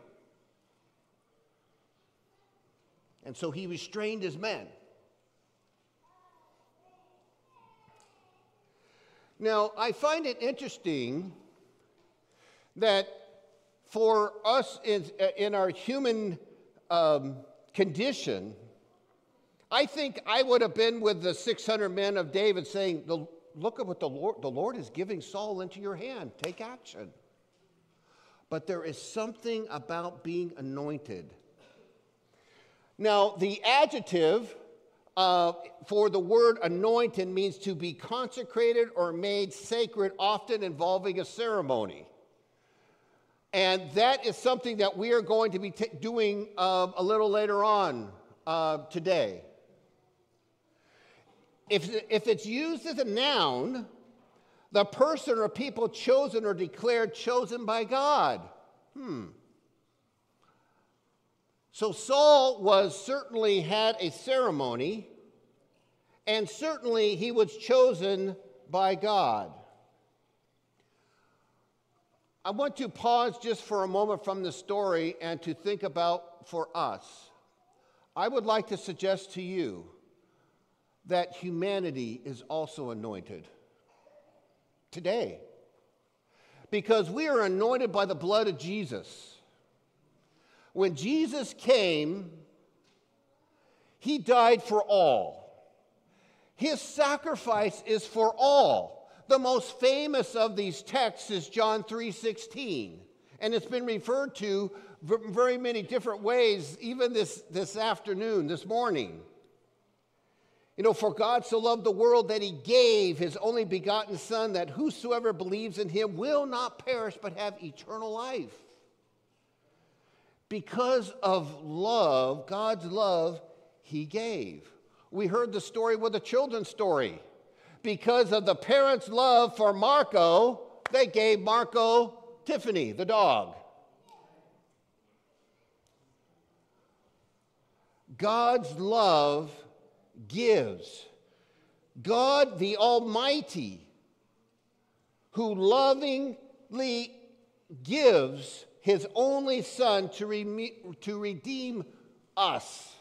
And so he restrained his men. Now, I find it interesting that for us in, in our human um, condition, I think I would have been with the 600 men of David saying, Look at what the Lord, the Lord is giving Saul into your hand. Take action. But there is something about being anointed now, the adjective uh, for the word anointed means to be consecrated or made sacred, often involving a ceremony. And that is something that we are going to be t- doing uh, a little later on uh, today. If, if it's used as a noun, the person or people chosen or declared chosen by God. Hmm. So Saul was certainly had a ceremony, and certainly he was chosen by God. I want to pause just for a moment from the story and to think about for us. I would like to suggest to you that humanity is also anointed today because we are anointed by the blood of Jesus when Jesus came, he died for all. His sacrifice is for all. The most famous of these texts is John 3:16, and it's been referred to very many different ways even this, this afternoon, this morning. You know, for God so loved the world that he gave his only begotten Son, that whosoever believes in him will not perish but have eternal life. Because of love, God's love, He gave. We heard the story with the children's story. because of the parents' love for Marco, they gave Marco Tiffany, the dog. God's love gives. God the Almighty, who lovingly gives his only Son to, to redeem us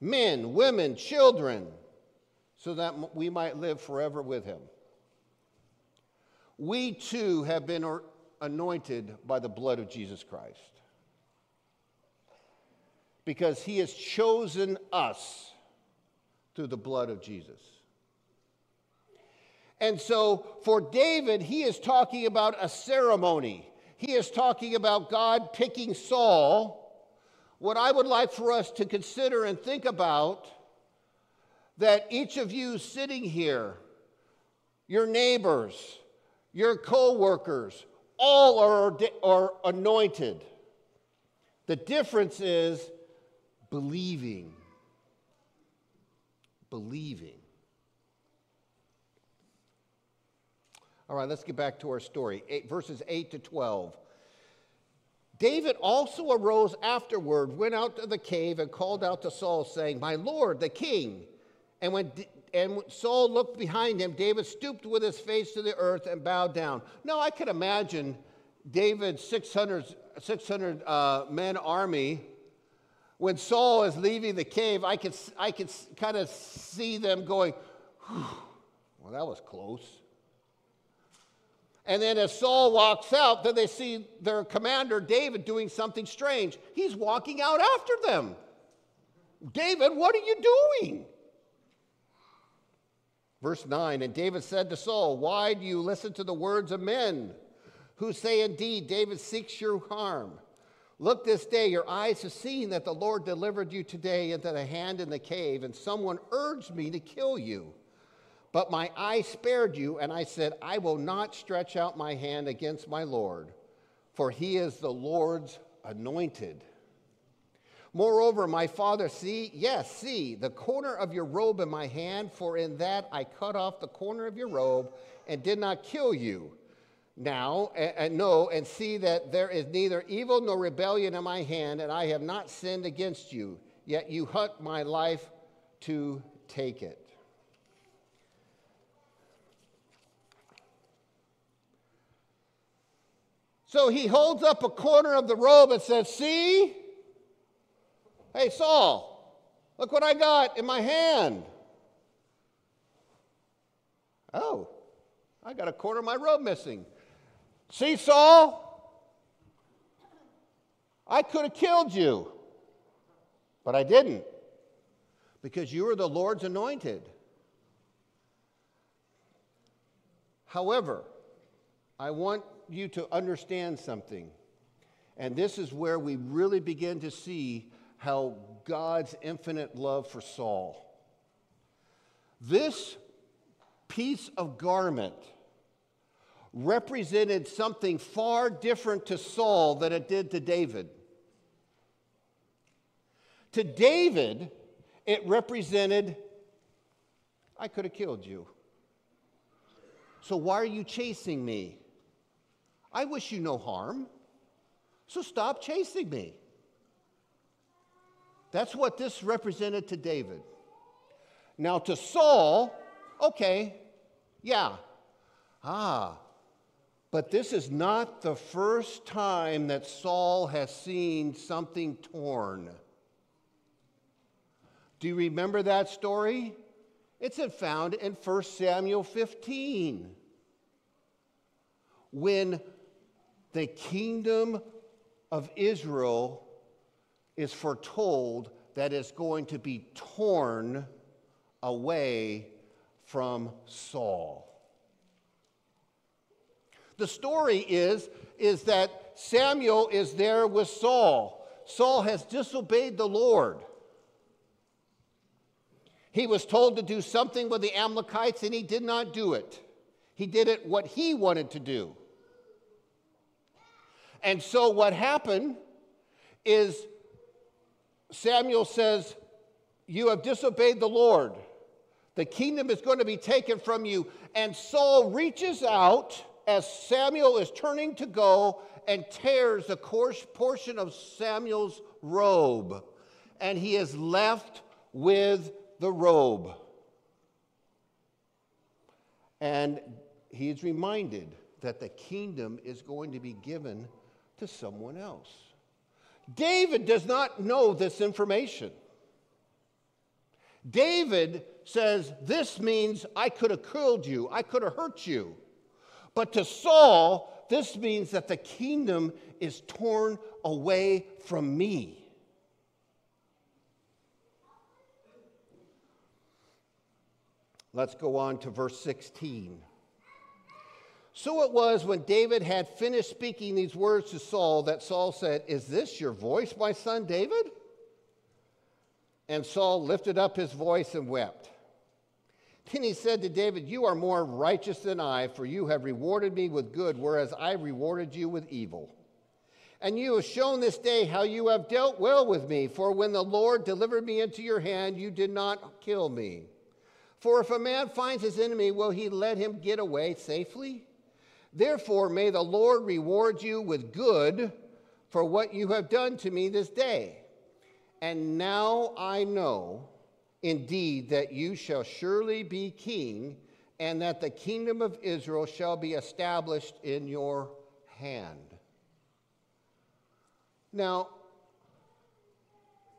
men, women, children so that we might live forever with him. We too have been or- anointed by the blood of Jesus Christ because he has chosen us through the blood of Jesus. And so for David, he is talking about a ceremony. He is talking about God picking Saul. What I would like for us to consider and think about that each of you sitting here, your neighbors, your co-workers, all are, are anointed. The difference is believing. Believing. All right, let's get back to our story. Eight, verses 8 to 12. David also arose afterward, went out to the cave, and called out to Saul, saying, My Lord, the king. And when, and Saul looked behind him, David stooped with his face to the earth and bowed down. Now, I can imagine David's 600, 600 uh, men army. When Saul is leaving the cave, I could, I could kind of see them going, Well, that was close. And then as Saul walks out, then they see their commander David doing something strange. He's walking out after them. David, what are you doing? Verse 9 And David said to Saul, Why do you listen to the words of men who say, Indeed, David seeks your harm? Look this day, your eyes have seen that the Lord delivered you today into the hand in the cave, and someone urged me to kill you. But my eye spared you, and I said, I will not stretch out my hand against my Lord, for he is the Lord's anointed. Moreover, my father, see, yes, see, the corner of your robe in my hand, for in that I cut off the corner of your robe and did not kill you. Now, and know and see that there is neither evil nor rebellion in my hand, and I have not sinned against you, yet you hunt my life to take it. So he holds up a corner of the robe and says, See? Hey, Saul, look what I got in my hand. Oh, I got a corner of my robe missing. See, Saul? I could have killed you, but I didn't because you are the Lord's anointed. However, I want you to understand something. And this is where we really begin to see how God's infinite love for Saul. This piece of garment represented something far different to Saul than it did to David. To David, it represented, I could have killed you. So why are you chasing me? I wish you no harm. So stop chasing me. That's what this represented to David. Now, to Saul, okay, yeah. Ah, but this is not the first time that Saul has seen something torn. Do you remember that story? It's found in 1 Samuel 15. When the kingdom of Israel is foretold that it's going to be torn away from Saul. The story is, is that Samuel is there with Saul. Saul has disobeyed the Lord. He was told to do something with the Amalekites and he did not do it. He did it what he wanted to do. And so what happened is Samuel says, You have disobeyed the Lord. The kingdom is going to be taken from you. And Saul reaches out as Samuel is turning to go and tears the coarse portion of Samuel's robe. And he is left with the robe. And he is reminded that the kingdom is going to be given to someone else. David does not know this information. David says, This means I could have killed you, I could have hurt you. But to Saul, this means that the kingdom is torn away from me. Let's go on to verse 16. So it was when David had finished speaking these words to Saul that Saul said, Is this your voice, my son David? And Saul lifted up his voice and wept. Then he said to David, You are more righteous than I, for you have rewarded me with good, whereas I rewarded you with evil. And you have shown this day how you have dealt well with me, for when the Lord delivered me into your hand, you did not kill me. For if a man finds his enemy, will he let him get away safely? Therefore, may the Lord reward you with good for what you have done to me this day. And now I know indeed that you shall surely be king, and that the kingdom of Israel shall be established in your hand. Now,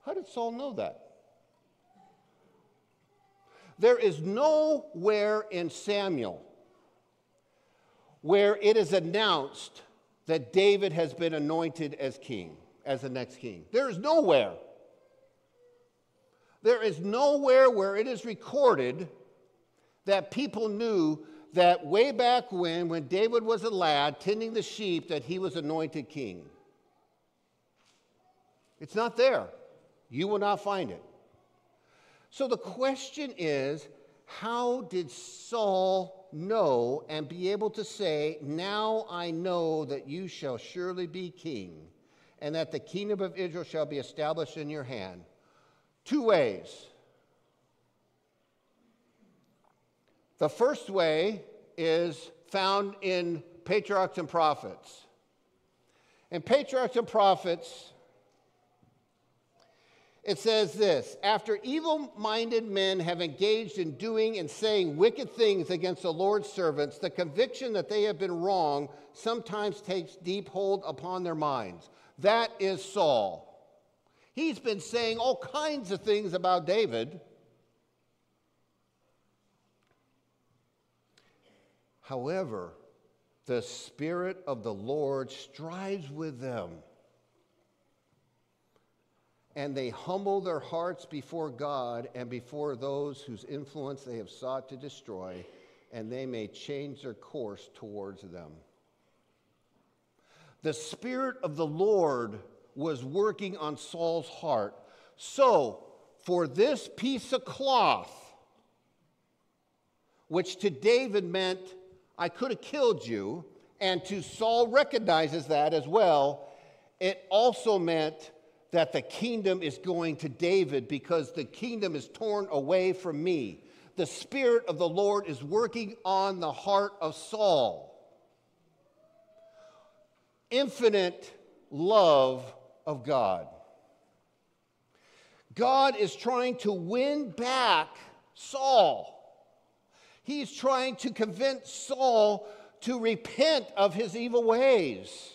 how did Saul know that? There is nowhere in Samuel where it is announced that David has been anointed as king, as the next king. There is nowhere. There is nowhere where it is recorded that people knew that way back when, when David was a lad tending the sheep, that he was anointed king. It's not there. You will not find it. So the question is how did Saul know and be able to say, Now I know that you shall surely be king, and that the kingdom of Israel shall be established in your hand? Two ways. The first way is found in Patriarchs and Prophets. In Patriarchs and Prophets, it says this After evil minded men have engaged in doing and saying wicked things against the Lord's servants, the conviction that they have been wrong sometimes takes deep hold upon their minds. That is Saul. He's been saying all kinds of things about David. However, the Spirit of the Lord strives with them. And they humble their hearts before God and before those whose influence they have sought to destroy, and they may change their course towards them. The Spirit of the Lord was working on Saul's heart. So, for this piece of cloth, which to David meant, I could have killed you, and to Saul recognizes that as well, it also meant that the kingdom is going to David because the kingdom is torn away from me. The Spirit of the Lord is working on the heart of Saul. Infinite love of God. God is trying to win back Saul. He's trying to convince Saul to repent of his evil ways.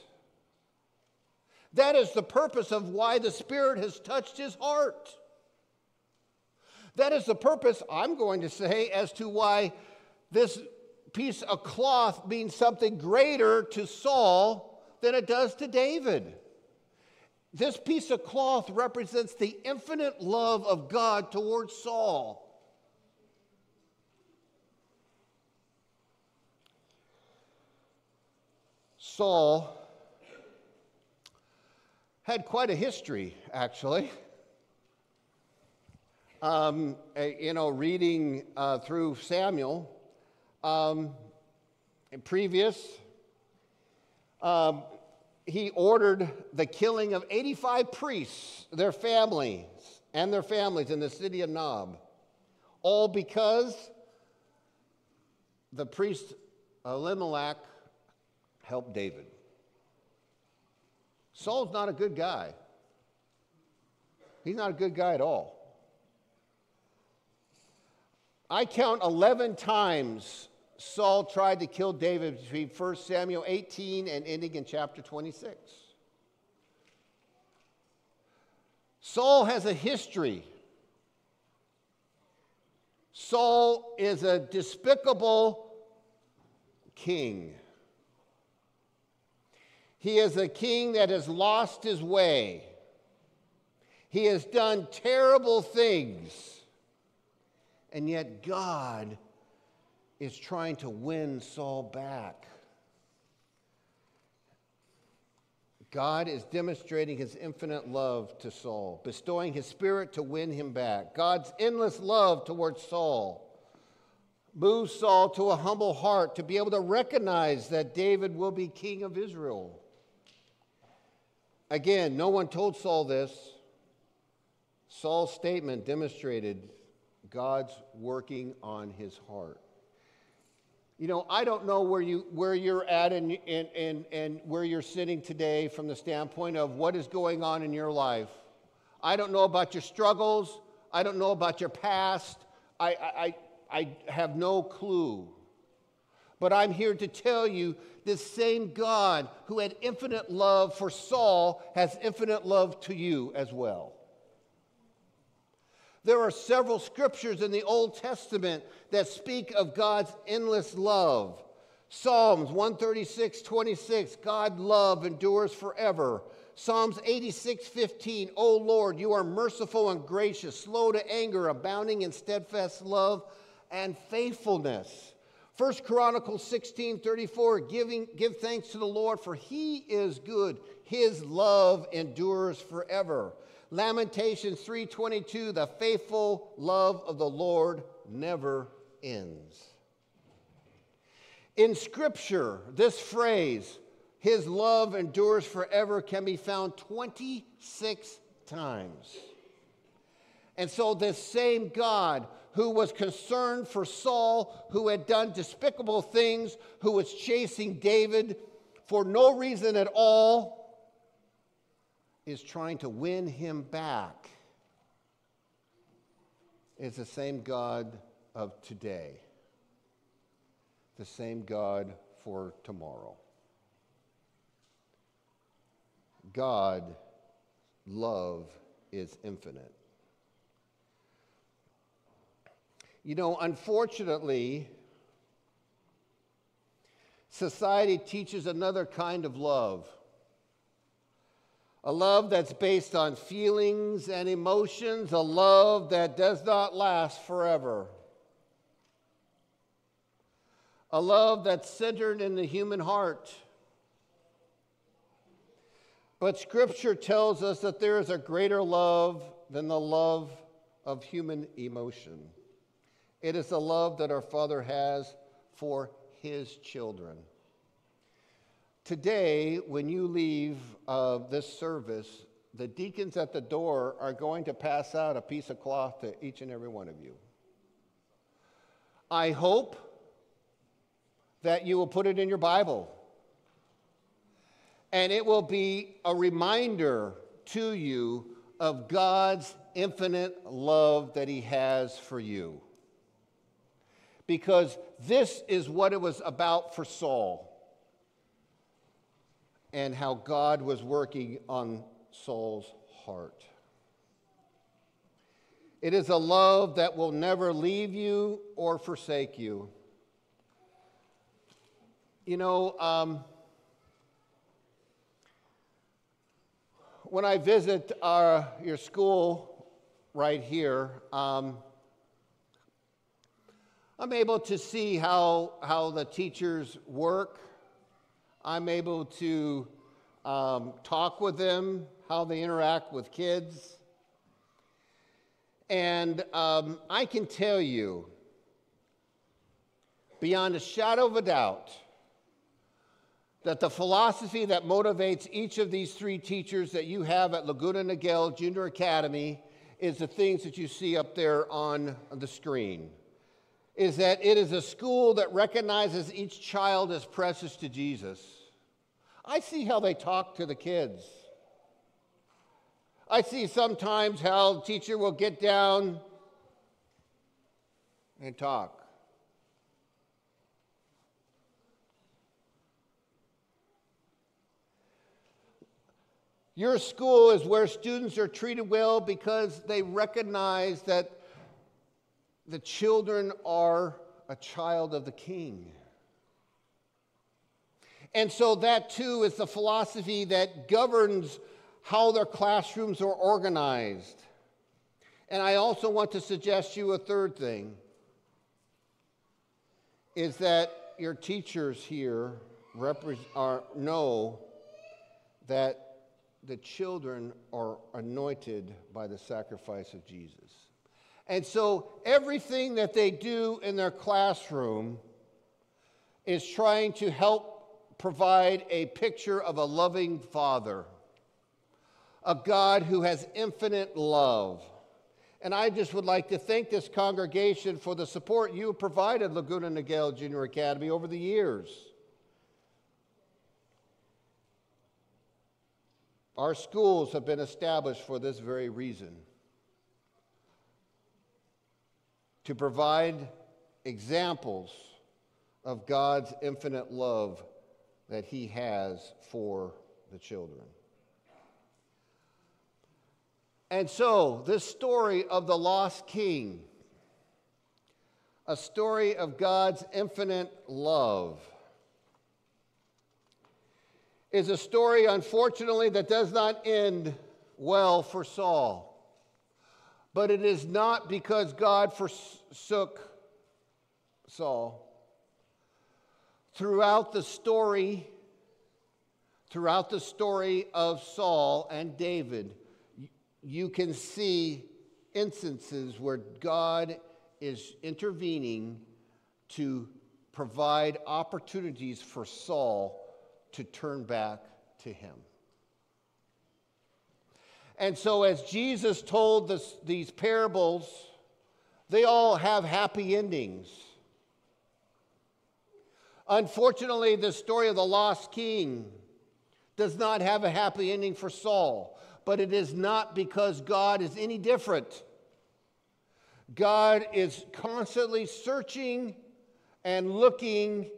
That is the purpose of why the Spirit has touched his heart. That is the purpose, I'm going to say, as to why this piece of cloth means something greater to Saul than it does to David. This piece of cloth represents the infinite love of God towards Saul. Saul had quite a history, actually. Um, you know, reading uh, through Samuel, um, previous, um, he ordered the killing of 85 priests, their families, and their families in the city of Nob. All because the priest Elimelech helped David. Saul's not a good guy. He's not a good guy at all. I count 11 times Saul tried to kill David between 1 Samuel 18 and ending in chapter 26. Saul has a history. Saul is a despicable king. He is a king that has lost his way. He has done terrible things. And yet, God is trying to win Saul back. God is demonstrating his infinite love to Saul, bestowing his spirit to win him back. God's endless love towards Saul moves Saul to a humble heart to be able to recognize that David will be king of Israel. Again, no one told Saul this. Saul's statement demonstrated God's working on his heart. You know, I don't know where, you, where you're at and, and, and, and where you're sitting today from the standpoint of what is going on in your life. I don't know about your struggles. I don't know about your past. I, I, I have no clue. But I'm here to tell you this same God who had infinite love for Saul has infinite love to you as well. There are several scriptures in the Old Testament that speak of God's endless love. Psalms 136, 26, God love endures forever. Psalms 86, 15, O Lord, you are merciful and gracious, slow to anger, abounding in steadfast love and faithfulness. First Chronicles 16, 34, giving, give thanks to the Lord, for he is good. His love endures forever. Lamentations 3:22 the faithful love of the Lord never ends. In scripture this phrase his love endures forever can be found 26 times. And so this same God who was concerned for Saul, who had done despicable things, who was chasing David for no reason at all, is trying to win him back is the same God of today, the same God for tomorrow. God, love is infinite. You know, unfortunately, society teaches another kind of love a love that's based on feelings and emotions, a love that does not last forever, a love that's centered in the human heart. But Scripture tells us that there is a greater love than the love of human emotion. It is the love that our Father has for His children. Today, when you leave uh, this service, the deacons at the door are going to pass out a piece of cloth to each and every one of you. I hope that you will put it in your Bible. And it will be a reminder to you of God's infinite love that He has for you. Because this is what it was about for Saul and how God was working on Saul's heart. It is a love that will never leave you or forsake you. You know, um, when I visit our, your school right here, um, I'm able to see how, how the teachers work I'm able to um, talk with them, how they interact with kids. And um, I can tell you, beyond a shadow of a doubt, that the philosophy that motivates each of these three teachers that you have at Laguna Niguel Junior Academy is the things that you see up there on the screen. Is that it is a school that recognizes each child as precious to Jesus. I see how they talk to the kids. I see sometimes how the teacher will get down and talk. Your school is where students are treated well because they recognize that the children are a child of the king. And so that too is the philosophy that governs how their classrooms are organized. And I also want to suggest you a third thing is that your teachers here are, know that the children are anointed by the sacrifice of Jesus. And so everything that they do in their classroom is trying to help provide a picture of a loving father, a God who has infinite love. And I just would like to thank this congregation for the support you provided Laguna Niguel Junior Academy over the years. Our schools have been established for this very reason to provide examples of God's infinite love that He has for the children. And so, this story of the lost king, a story of God's infinite love, is a story, unfortunately, that does not end well for Saul. But it is not because God forsook Saul. Throughout the story, throughout the story of Saul and David, you can see instances where God is intervening to provide opportunities for Saul to turn back to him. And so, as Jesus told this, these parables, they all have happy endings. Unfortunately, the story of the lost king does not have a happy ending for Saul, but it is not because God is any different. God is constantly searching and looking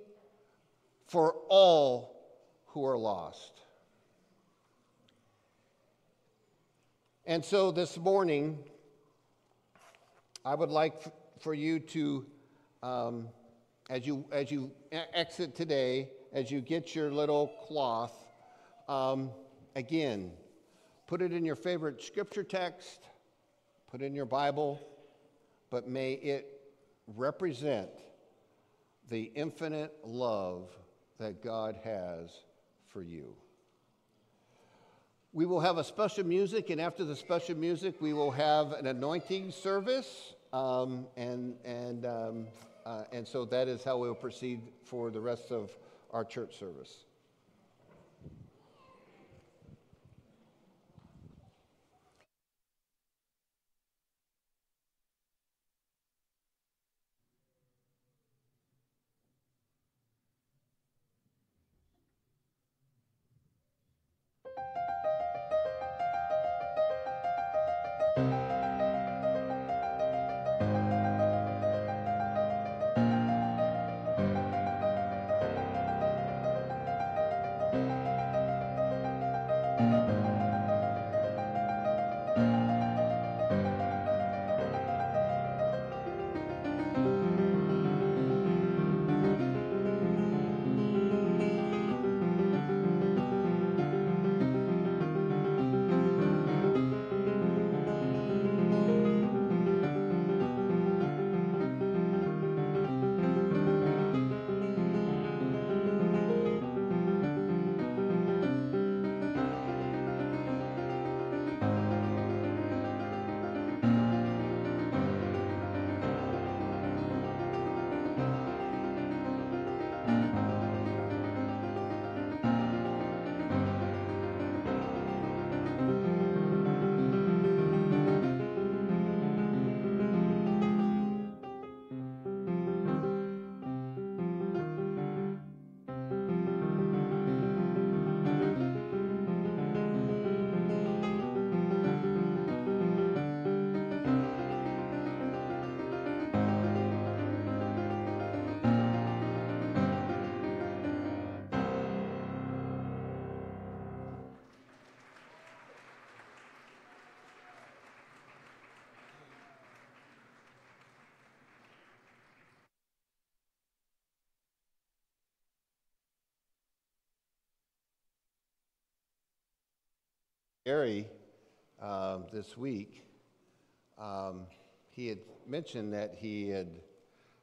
for all who are lost. And so this morning, I would like for you to, um, as, you, as you exit today, as you get your little cloth, um, again, put it in your favorite scripture text, put it in your Bible, but may it represent the infinite love that God has for you. We will have a special music, and after the special music, we will have an anointing service. Um, and, and, um, uh, and so that is how we'll proceed for the rest of our church service. Gary um, this week, um, he had mentioned that he had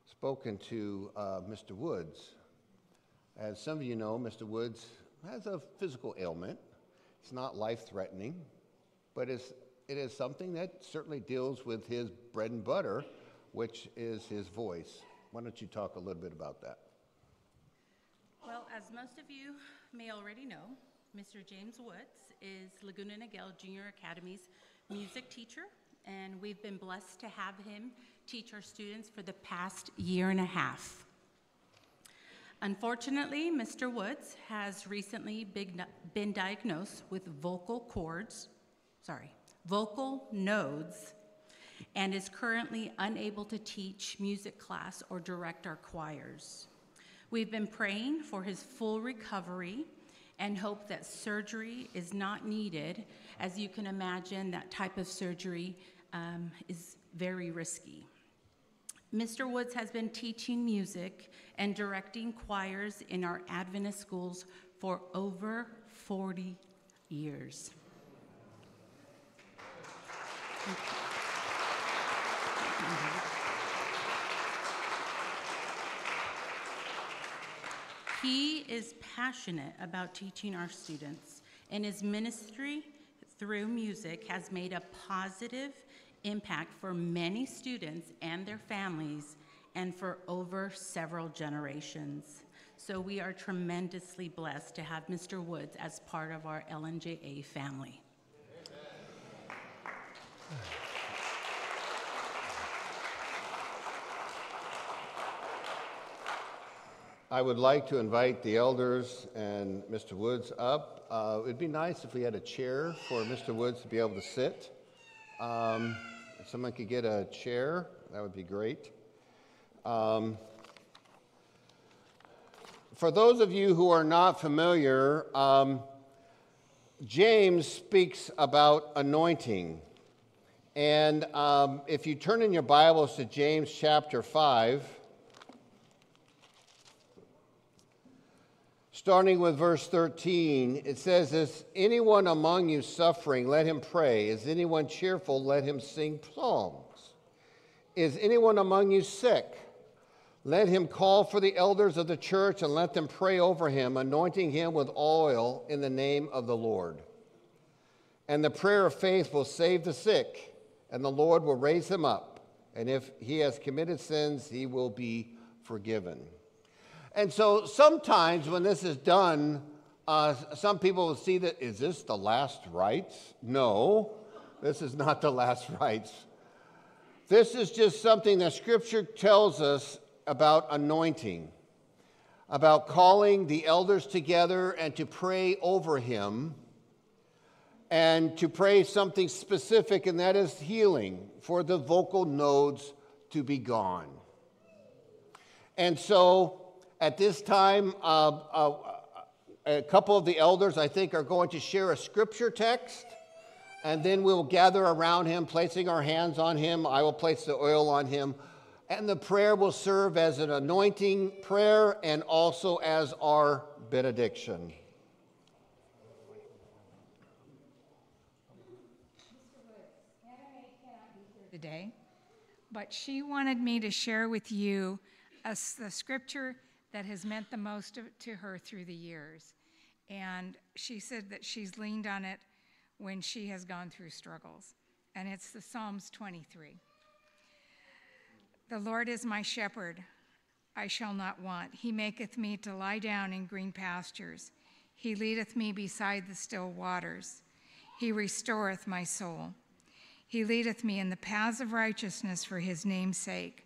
spoken to uh, Mr. Woods. As some of you know, Mr. Woods has a physical ailment. It's not life threatening, but it's, it is something that certainly deals with his bread and butter, which is his voice. Why don't you talk a little bit about that? Well, as most of you may already know, Mr. James Woods is Laguna Niguel Junior Academy's music teacher, and we've been blessed to have him teach our students for the past year and a half. Unfortunately, Mr. Woods has recently been, diagnosed with vocal cords, sorry, vocal nodes, and is currently unable to teach music class or direct our choirs. We've been praying for his full recovery and hope that surgery is not needed. As you can imagine, that type of surgery um, is very risky. Mr. Woods has been teaching music and directing choirs in our Adventist schools for over 40 years. He is passionate about teaching our students, and his ministry through music has made a positive impact for many students and their families and for over several generations. So we are tremendously blessed to have Mr. Woods as part of our LNJA family. I would like to invite the elders and Mr. Woods up. Uh, it'd be nice if we had a chair for Mr. Woods to be able to sit. Um, if someone could get a chair, that would be great. Um, for those of you who are not familiar, um, James speaks about anointing. And um, if you turn in your Bibles to James chapter 5, Starting with verse 13, it says, Is anyone among you suffering? Let him pray. Is anyone cheerful? Let him sing psalms. Is anyone among you sick? Let him call for the elders of the church and let them pray over him, anointing him with oil in the name of the Lord. And the prayer of faith will save the sick, and the Lord will raise him up. And if he has committed sins, he will be forgiven. And so sometimes when this is done, uh, some people will see that, is this the last rites? No, this is not the last rites. This is just something that Scripture tells us about anointing, about calling the elders together and to pray over him, and to pray something specific, and that is healing for the vocal nodes to be gone. And so, at this time, uh, uh, a couple of the elders, I think, are going to share a scripture text, and then we'll gather around him, placing our hands on him. I will place the oil on him, and the prayer will serve as an anointing prayer and also as our benediction. Today, but she wanted me to share with you a, the scripture that has meant the most to her through the years. And she said that she's leaned on it when she has gone through struggles. And it's the Psalms 23. The Lord is my shepherd, I shall not want. He maketh me to lie down in green pastures. He leadeth me beside the still waters. He restoreth my soul. He leadeth me in the paths of righteousness for his name's sake.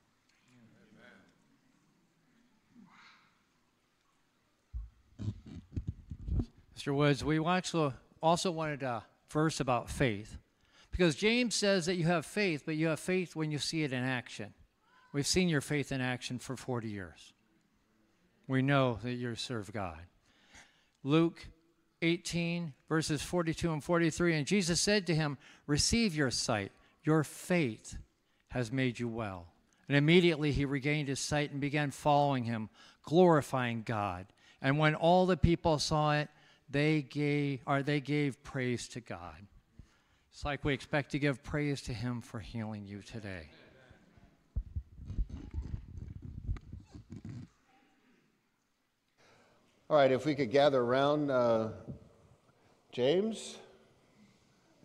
Mr. Woods, we also wanted a verse about faith Because James says that you have faith, but you have faith when you see it in action. We've seen your faith in action for 40 years. We know that you serve God. Luke 18, verses 42 and 43. And Jesus said to him, Receive your sight. Your faith has made you well. And immediately he regained his sight and began following him, glorifying God. And when all the people saw it, they gave, or they gave praise to God. It's like we expect to give praise to him for healing you today. All right, if we could gather around uh, James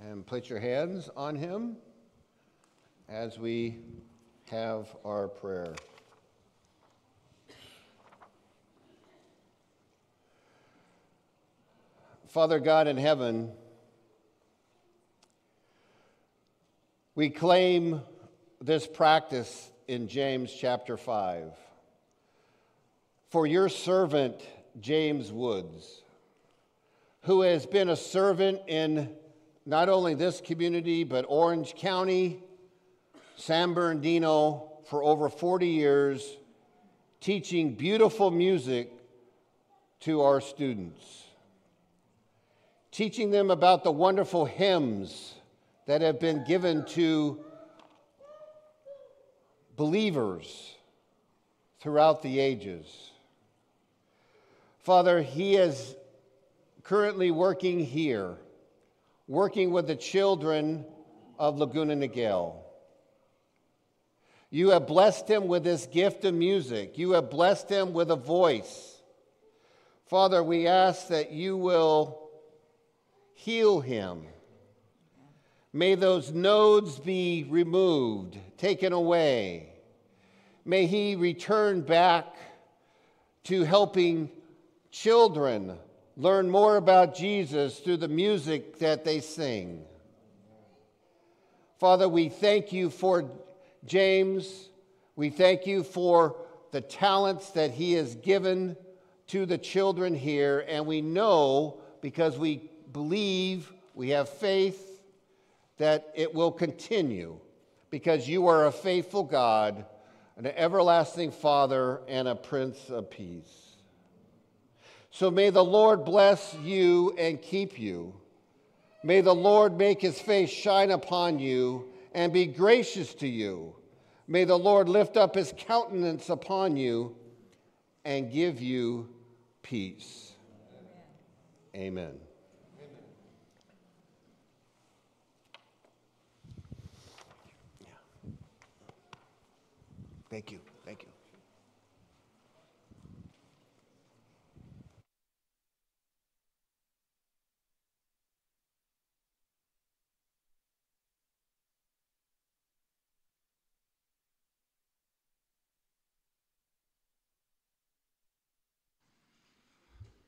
and put your hands on him as we have our prayer. Father God in heaven, we claim this practice in James chapter 5. For your servant, James Woods, who has been a servant in not only this community, but Orange County, San Bernardino for over 40 years, teaching beautiful music to our students, teaching them about the wonderful hymns that have been given to believers throughout the ages. Father, he is currently working here, working with the children of Laguna Niguel. You have blessed him with this gift of music. You have blessed him with a voice. Father, we ask that you will heal him. May those nodes be removed, taken away. May he return back to helping children learn more about Jesus through the music that they sing. Father, we thank you for James. We thank you for the talents that he has given to the children here. And we know, because we believe, we have faith, that it will continue because you are a faithful God, an everlasting Father, and a Prince of Peace. So may the Lord bless you and keep you. May the Lord make his face shine upon you and be gracious to you. May the Lord lift up his countenance upon you and give you peace. Amen. Amen. Thank you.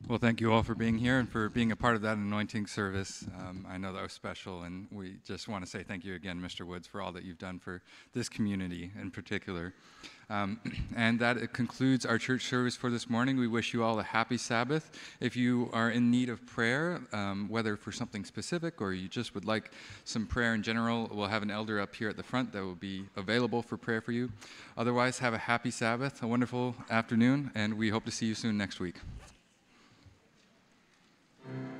Well, thank you all for being here and for being a part of that anointing service. Um, I know that was special, and we just want to say thank you again, Mr. Woods, for all that you've done for this community in particular. Um, [CLEARS THROAT] and that concludes our church service for this morning. We wish you all a happy Sabbath. If you are in need of prayer, um, whether for something specific or you just would like some prayer in general, we'll have an elder up here at the front that will be available for prayer for you. Otherwise, have a happy Sabbath, a wonderful afternoon, and we hope to see you soon next week. Mm-hmm.